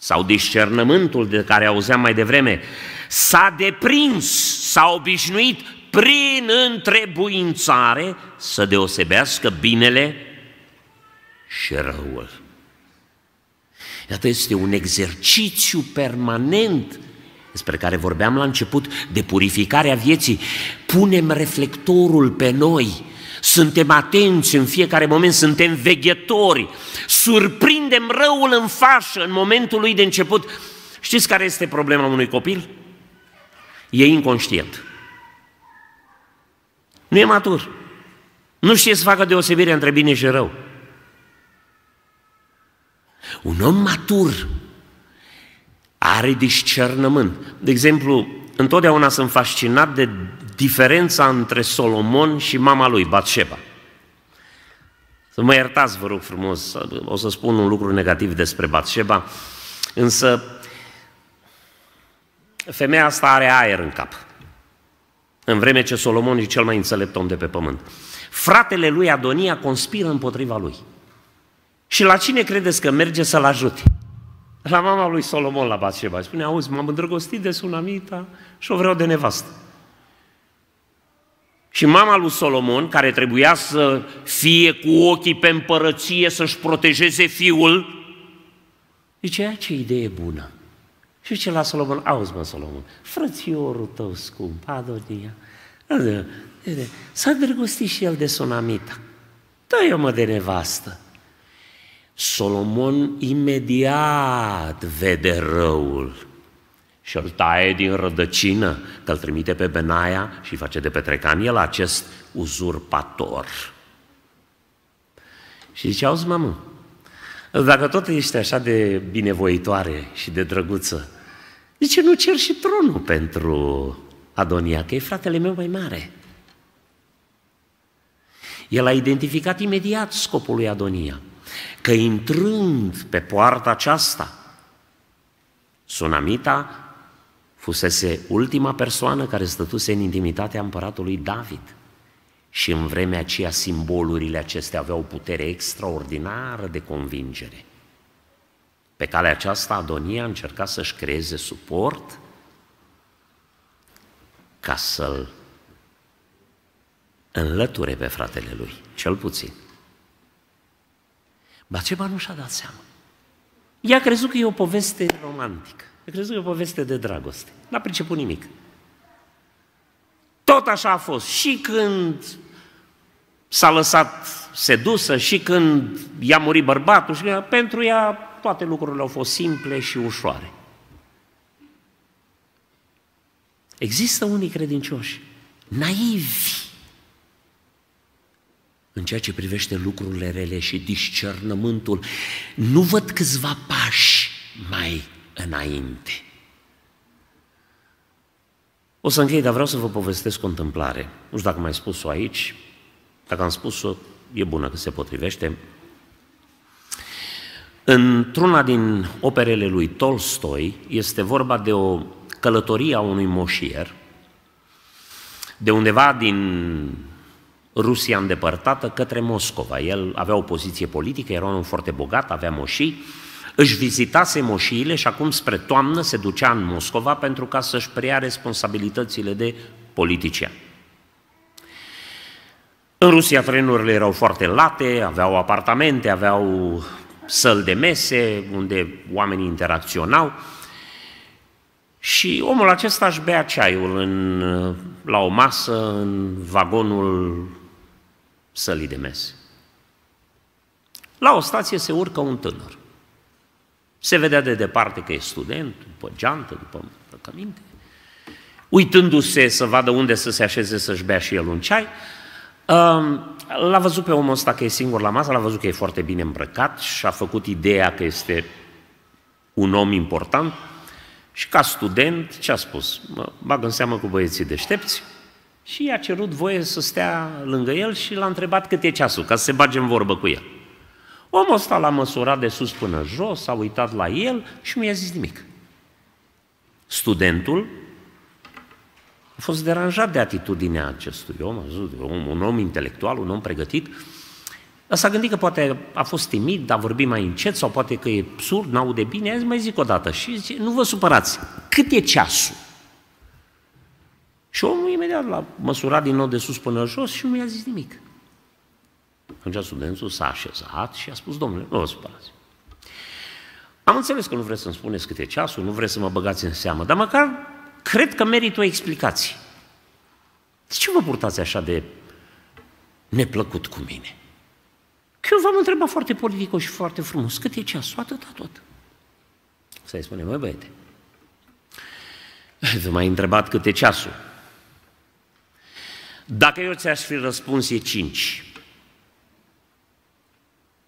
sau discernământul de care auzeam mai devreme, s-a deprins, s-a obișnuit prin întrebuințare să deosebească binele și răul. Iată, este un exercițiu permanent despre care vorbeam la început, de purificarea vieții. Punem reflectorul pe noi, suntem atenți în fiecare moment, suntem veghetori, surprindem răul în fașă în momentul lui de început. Știți care este problema unui copil? E inconștient. Nu e matur. Nu știe să facă deosebirea între bine și rău. Un om matur are discernământ. De exemplu, întotdeauna sunt fascinat de diferența între Solomon și mama lui, Batșeba. Să mă iertați, vă rog frumos, o să spun un lucru negativ despre Batșeba, însă femeia asta are aer în cap, în vreme ce Solomon e cel mai înțelept om de pe pământ. Fratele lui Adonia conspiră împotriva lui. Și la cine credeți că merge să-l ajute? La mama lui Solomon la Batșeba. Spune, auzi, m-am îndrăgostit de sunamita și o vreau de nevastă. Și mama lui Solomon, care trebuia să fie cu ochii pe împărăție, să-și protejeze fiul, zice, ce idee bună. Și Și ce la Solomon, auzi mă Solomon, frățiorul tău scump, Adonia, s-a drăgostit și el de Sonamita. Dă-i-o mă de nevastă. Solomon imediat vede răul și îl taie din rădăcină, că îl trimite pe Benaia și face de petrecan el acest uzurpator. Și zice, auzi mamă, dacă tot ești așa de binevoitoare și de drăguță, zice, nu cer și tronul pentru Adonia, că e fratele meu mai mare. El a identificat imediat scopul lui Adonia, că intrând pe poarta aceasta, Sunamita fusese ultima persoană care stătuse în intimitatea împăratului David. Și în vremea aceea simbolurile acestea aveau putere extraordinară de convingere. Pe calea aceasta Adonia a încercat să-și creeze suport ca să-l înlăture pe fratele lui, cel puțin. Baceba nu și-a dat seama. Ea a crezut că e o poveste romantică, a crezut că e o poveste de dragoste. N-a priceput nimic. Tot așa a fost. Și când s-a lăsat sedusă, și când i-a murit bărbatul, și pentru ea toate lucrurile au fost simple și ușoare. Există unii credincioși, naivi, în ceea ce privește lucrurile rele și discernământul, nu văd câțiva pași mai înainte. O să închei, dar vreau să vă povestesc o întâmplare. Nu știu dacă mai spus-o aici, dacă am spus-o, e bună că se potrivește. Într-una din operele lui Tolstoi este vorba de o călătorie a unui moșier de undeva din Rusia îndepărtată către Moscova. El avea o poziție politică, era un om foarte bogat, avea moșii, își vizitase moșiile și acum spre toamnă se ducea în Moscova pentru ca să-și preia responsabilitățile de politician. În Rusia trenurile erau foarte late, aveau apartamente, aveau săli de mese unde oamenii interacționau și omul acesta își bea ceaiul în, la o masă în vagonul sălii de mese. La o stație se urcă un tânăr. Se vedea de departe că e student, după geantă, după căminte. Uitându-se să vadă unde să se așeze să-și bea și el un ceai, L-a văzut pe omul ăsta că e singur la masă, l-a văzut că e foarte bine îmbrăcat și a făcut ideea că este un om important și ca student, ce a spus? Mă bag în seamă cu băieții deștepți și i-a cerut voie să stea lângă el și l-a întrebat cât e ceasul, ca să se bage în vorbă cu el. Omul ăsta l-a măsurat de sus până jos, a uitat la el și nu i-a zis nimic. Studentul a fost deranjat de atitudinea acestui om, un, un om intelectual, un om pregătit, dar s-a gândit că poate a fost timid, a vorbit mai încet sau poate că e surd, n-aude bine, a zis, mai zic o dată și zice, nu vă supărați, cât e ceasul? Și omul imediat l-a măsurat din nou de sus până jos și nu i-a zis nimic. Atunci studentul s-a așezat și a spus, domnule, nu vă supărați. Am înțeles că nu vreți să-mi spuneți cât e ceasul, nu vreți să mă băgați în seamă, dar măcar cred că merită o explicație. De ce vă purtați așa de neplăcut cu mine? Că eu v-am întrebat foarte politică și foarte frumos, cât e ceasul? Atâta tot. Să-i spune, măi băiete, vă mai întrebat cât e ceasul. Dacă eu ți-aș fi răspuns e cinci,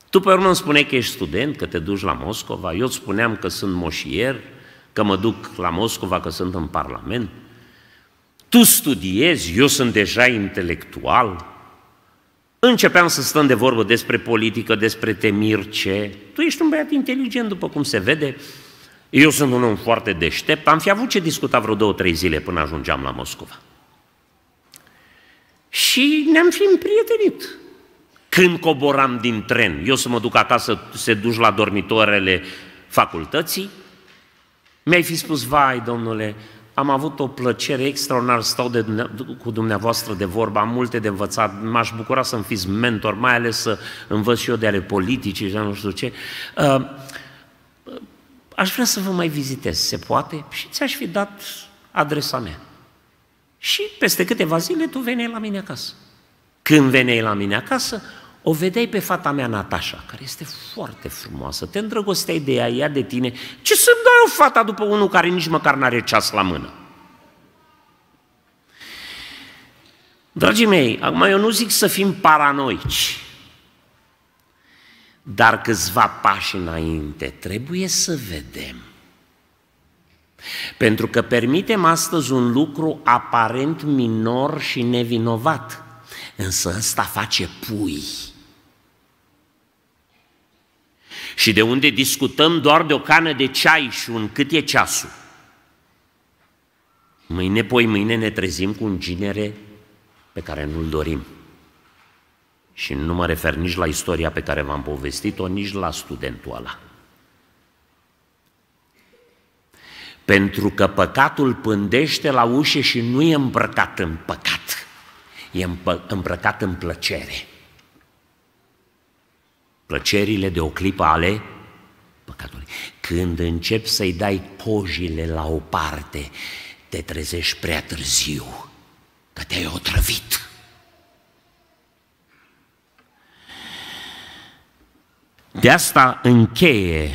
tu pe urmă îmi spune că ești student, că te duci la Moscova, eu îți spuneam că sunt moșier, că mă duc la Moscova, că sunt în Parlament. Tu studiezi, eu sunt deja intelectual. Începeam să stăm de vorbă despre politică, despre temir ce. Tu ești un băiat inteligent, după cum se vede. Eu sunt un om foarte deștept. Am fi avut ce discuta vreo două, trei zile până ajungeam la Moscova. Și ne-am fi împrietenit. Când coboram din tren, eu să mă duc acasă, se duci la dormitoarele facultății, mi-ai fi spus, vai, domnule, am avut o plăcere extraordinară să stau de, cu dumneavoastră de vorba, am multe de învățat, m-aș bucura să-mi fiți mentor, mai ales să învăț și eu de ale politicii și nu știu ce. Uh, aș vrea să vă mai vizitez, se poate? Și ți-aș fi dat adresa mea. Și peste câteva zile tu veneai la mine acasă. Când veneai la mine acasă, o vedeai pe fata mea Natasha, care este foarte frumoasă, te îndrăgosteai de ea, ea de tine. Ce să-mi dai o fata după unul care nici măcar n-are ceas la mână? Dragii mei, acum eu nu zic să fim paranoici, dar câțiva pași înainte trebuie să vedem. Pentru că permitem astăzi un lucru aparent minor și nevinovat, însă ăsta face pui. Și de unde discutăm doar de o cană de ceai și un cât e ceasul. Mâine, poi mâine ne trezim cu un ginere pe care nu-l dorim. Și nu mă refer nici la istoria pe care v-am povestit-o, nici la studentul ăla. Pentru că păcatul pândește la ușe și nu e îmbrăcat în păcat, e îmbrăcat în plăcere. Plăcerile de o clipă ale păcatului. Când începi să-i dai cojile la o parte, te trezești prea târziu, că te-ai otrăvit. De asta încheie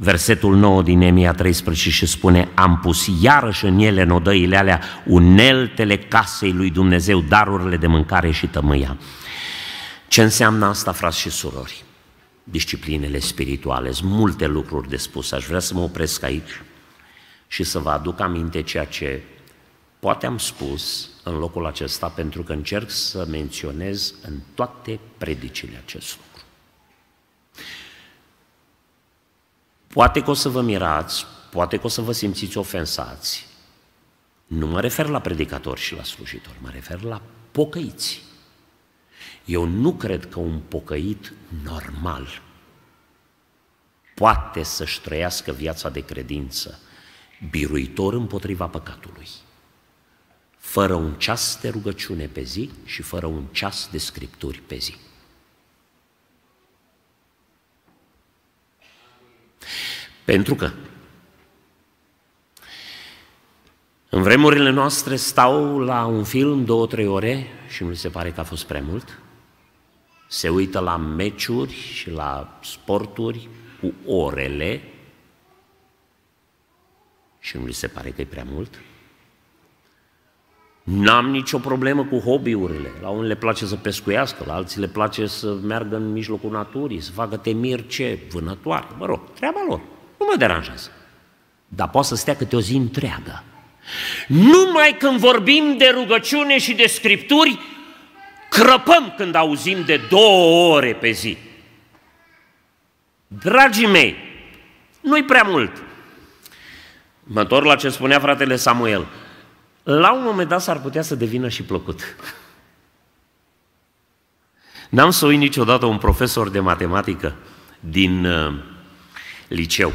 versetul 9 din Emia 13 și spune Am pus iarăși în ele, în odăile alea, uneltele casei lui Dumnezeu, darurile de mâncare și tămâia. Ce înseamnă asta, frați și surori? Disciplinele spirituale, sunt multe lucruri de spus. Aș vrea să mă opresc aici și să vă aduc aminte ceea ce poate am spus în locul acesta, pentru că încerc să menționez în toate predicile acest lucru. Poate că o să vă mirați, poate că o să vă simțiți ofensați. Nu mă refer la predicatori și la slujitori, mă refer la pocăiți. Eu nu cred că un pocăit normal poate să-și trăiască viața de credință biruitor împotriva păcatului, fără un ceas de rugăciune pe zi și fără un ceas de scripturi pe zi. Pentru că în vremurile noastre stau la un film două, trei ore și nu li se pare că a fost prea mult. Se uită la meciuri și la sporturi cu orele și nu li se pare că e prea mult. N-am nicio problemă cu hobby-urile. La unii le place să pescuiască, la alții le place să meargă în mijlocul naturii, să facă temir ce, vânătoare, mă rog, treaba lor. Nu mă deranjează. Dar poate să stea câte o zi întreagă. Numai când vorbim de rugăciune și de scripturi, crăpăm când auzim de două ore pe zi. Dragii mei, nu-i prea mult. Mă întorc la ce spunea fratele Samuel. La un moment dat s-ar putea să devină și plăcut. N-am să uit niciodată un profesor de matematică din uh, liceu.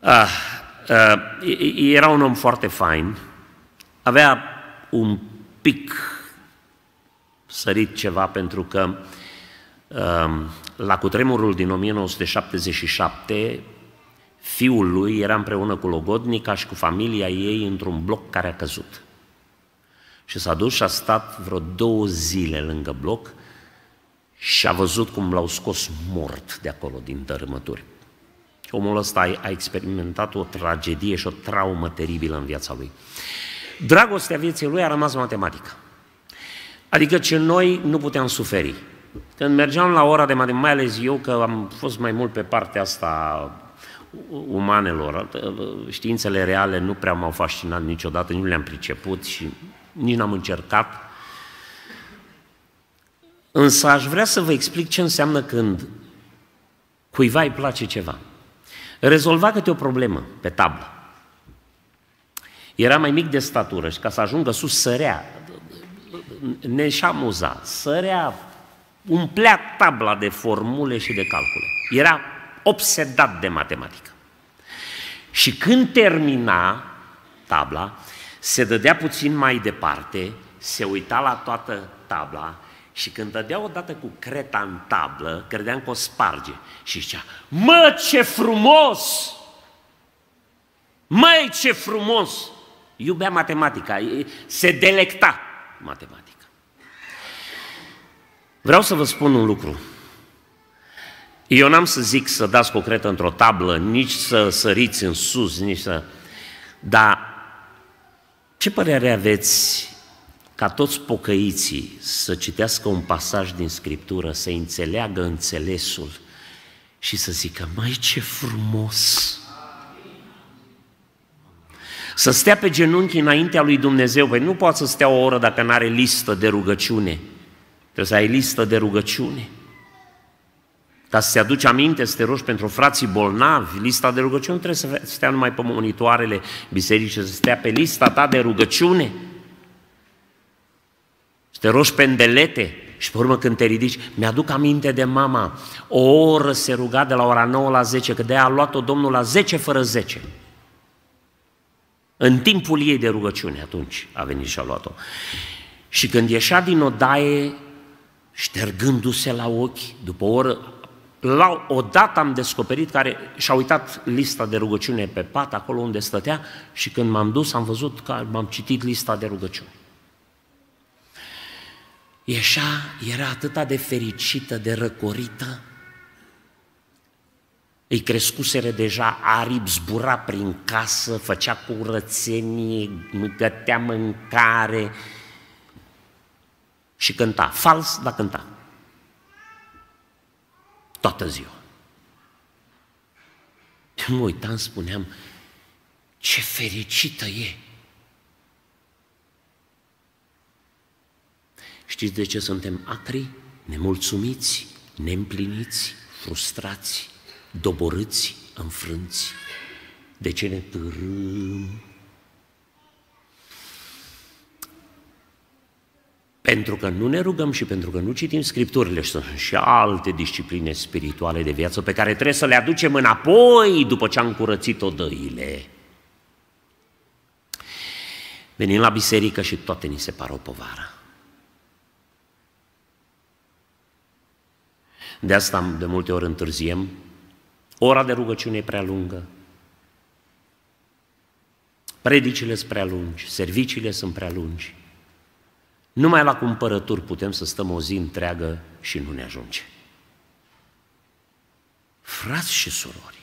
Ah, uh, era un om foarte fain, avea un pic sărit ceva pentru că uh, la cutremurul din 1977 fiul lui era împreună cu Logodnica și cu familia ei într-un bloc care a căzut. Și s-a dus și a stat vreo două zile lângă bloc și a văzut cum l-au scos mort de acolo, din dărâmături. Și omul ăsta a experimentat o tragedie și o traumă teribilă în viața lui. Dragostea vieții lui a rămas matematică. Adică ce noi nu puteam suferi. Când mergeam la ora de matematică, mai ales eu că am fost mai mult pe partea asta umanelor, științele reale nu prea m-au fascinat niciodată, nu le-am priceput și nici n-am încercat. Însă aș vrea să vă explic ce înseamnă când cuiva îi place ceva. Rezolva câte o problemă pe tablă. Era mai mic de statură și ca să ajungă sus sărea, ne amuza, sărea, umplea tabla de formule și de calcule. Era obsedat de matematică. Și când termina tabla, se dădea puțin mai departe, se uita la toată tabla Și când dădea odată cu creta în tablă, credeam că o sparge. Și zicea, mă, ce frumos! Măi, ce frumos! Iubea matematica, se delecta matematica. Vreau să vă spun un lucru. Eu n-am să zic să dați cu cretă într-o tablă, nici să săriți în sus, nici să... Dar ce părere aveți ca toți pocăiții să citească un pasaj din Scriptură, să înțeleagă înțelesul și să zică, mai ce frumos! Să stea pe genunchi înaintea lui Dumnezeu, păi nu poate să stea o oră dacă nu are listă de rugăciune. Trebuie să ai listă de rugăciune. Ca să-ți aduci aminte, să te rogi pentru frații bolnavi, lista de rugăciune trebuie să stea numai pe monitoarele bisericii, să stea pe lista ta de rugăciune. Să te rogi pe îndelete și pe urmă când te ridici, mi-aduc aminte de mama, o oră se ruga de la ora 9 la 10, că de a luat-o Domnul la 10 fără 10. În timpul ei de rugăciune atunci a venit și a luat-o. Și când ieșea din odaie, ștergându-se la ochi, după o oră, la o dată am descoperit care și-a uitat lista de rugăciune pe pat, acolo unde stătea, și când m-am dus am văzut că m-am citit lista de rugăciune. Ieșea, era atât de fericită, de răcorită, îi crescuseră deja aripi, zbura prin casă, făcea curățenie, gătea mâncare și cânta. Fals, dar cânta. Toată ziua. Eu mă uitam, spuneam, ce fericită e! Știți de ce suntem acri, nemulțumiți, neîmpliniți, frustrați, doborâți, înfrânți? De ce ne târâm? Pentru că nu ne rugăm și pentru că nu citim Scripturile și sunt și alte discipline spirituale de viață pe care trebuie să le aducem înapoi după ce am curățit odăile. Venim la biserică și toate ni se pară o povară. De asta de multe ori întârziem. Ora de rugăciune e prea lungă. Predicile sunt prea lungi, serviciile sunt prea lungi. Numai la cumpărături putem să stăm o zi întreagă și nu ne ajunge. Frați și surori,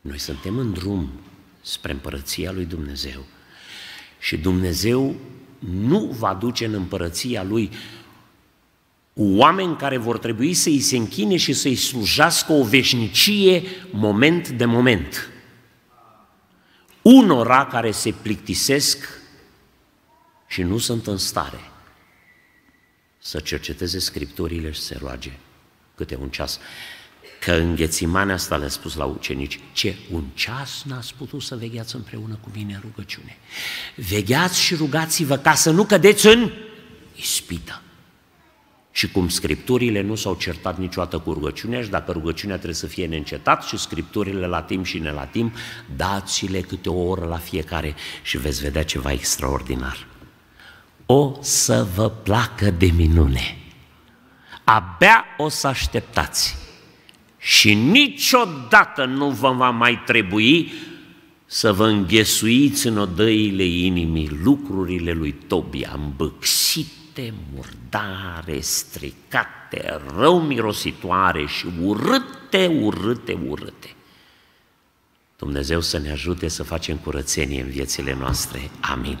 noi suntem în drum spre împărăția lui Dumnezeu și Dumnezeu nu va duce în împărăția lui oameni care vor trebui să îi se închine și să îi slujească o veșnicie moment de moment. Unora care se plictisesc și nu sunt în stare să cerceteze scripturile și să roage câte un ceas. Că în Ghețimane asta le-a spus la ucenici, ce un ceas n-ați putut să vegheați împreună cu mine în rugăciune. Vegheați și rugați-vă ca să nu cădeți în ispită. Și cum scripturile nu s-au certat niciodată cu rugăciunea și dacă rugăciunea trebuie să fie neîncetat și scripturile la timp și ne la timp, dați-le câte o oră la fiecare și veți vedea ceva extraordinar. O să vă placă de minune. Abia o să așteptați. Și niciodată nu vă va mai trebui să vă înghesuiți în odăile inimii lucrurile lui Tobia îmbâxit urâte, murdare, stricate, rău mirositoare și urâte, urâte, urâte. Dumnezeu să ne ajute să facem curățenie în viețile noastre. Amin.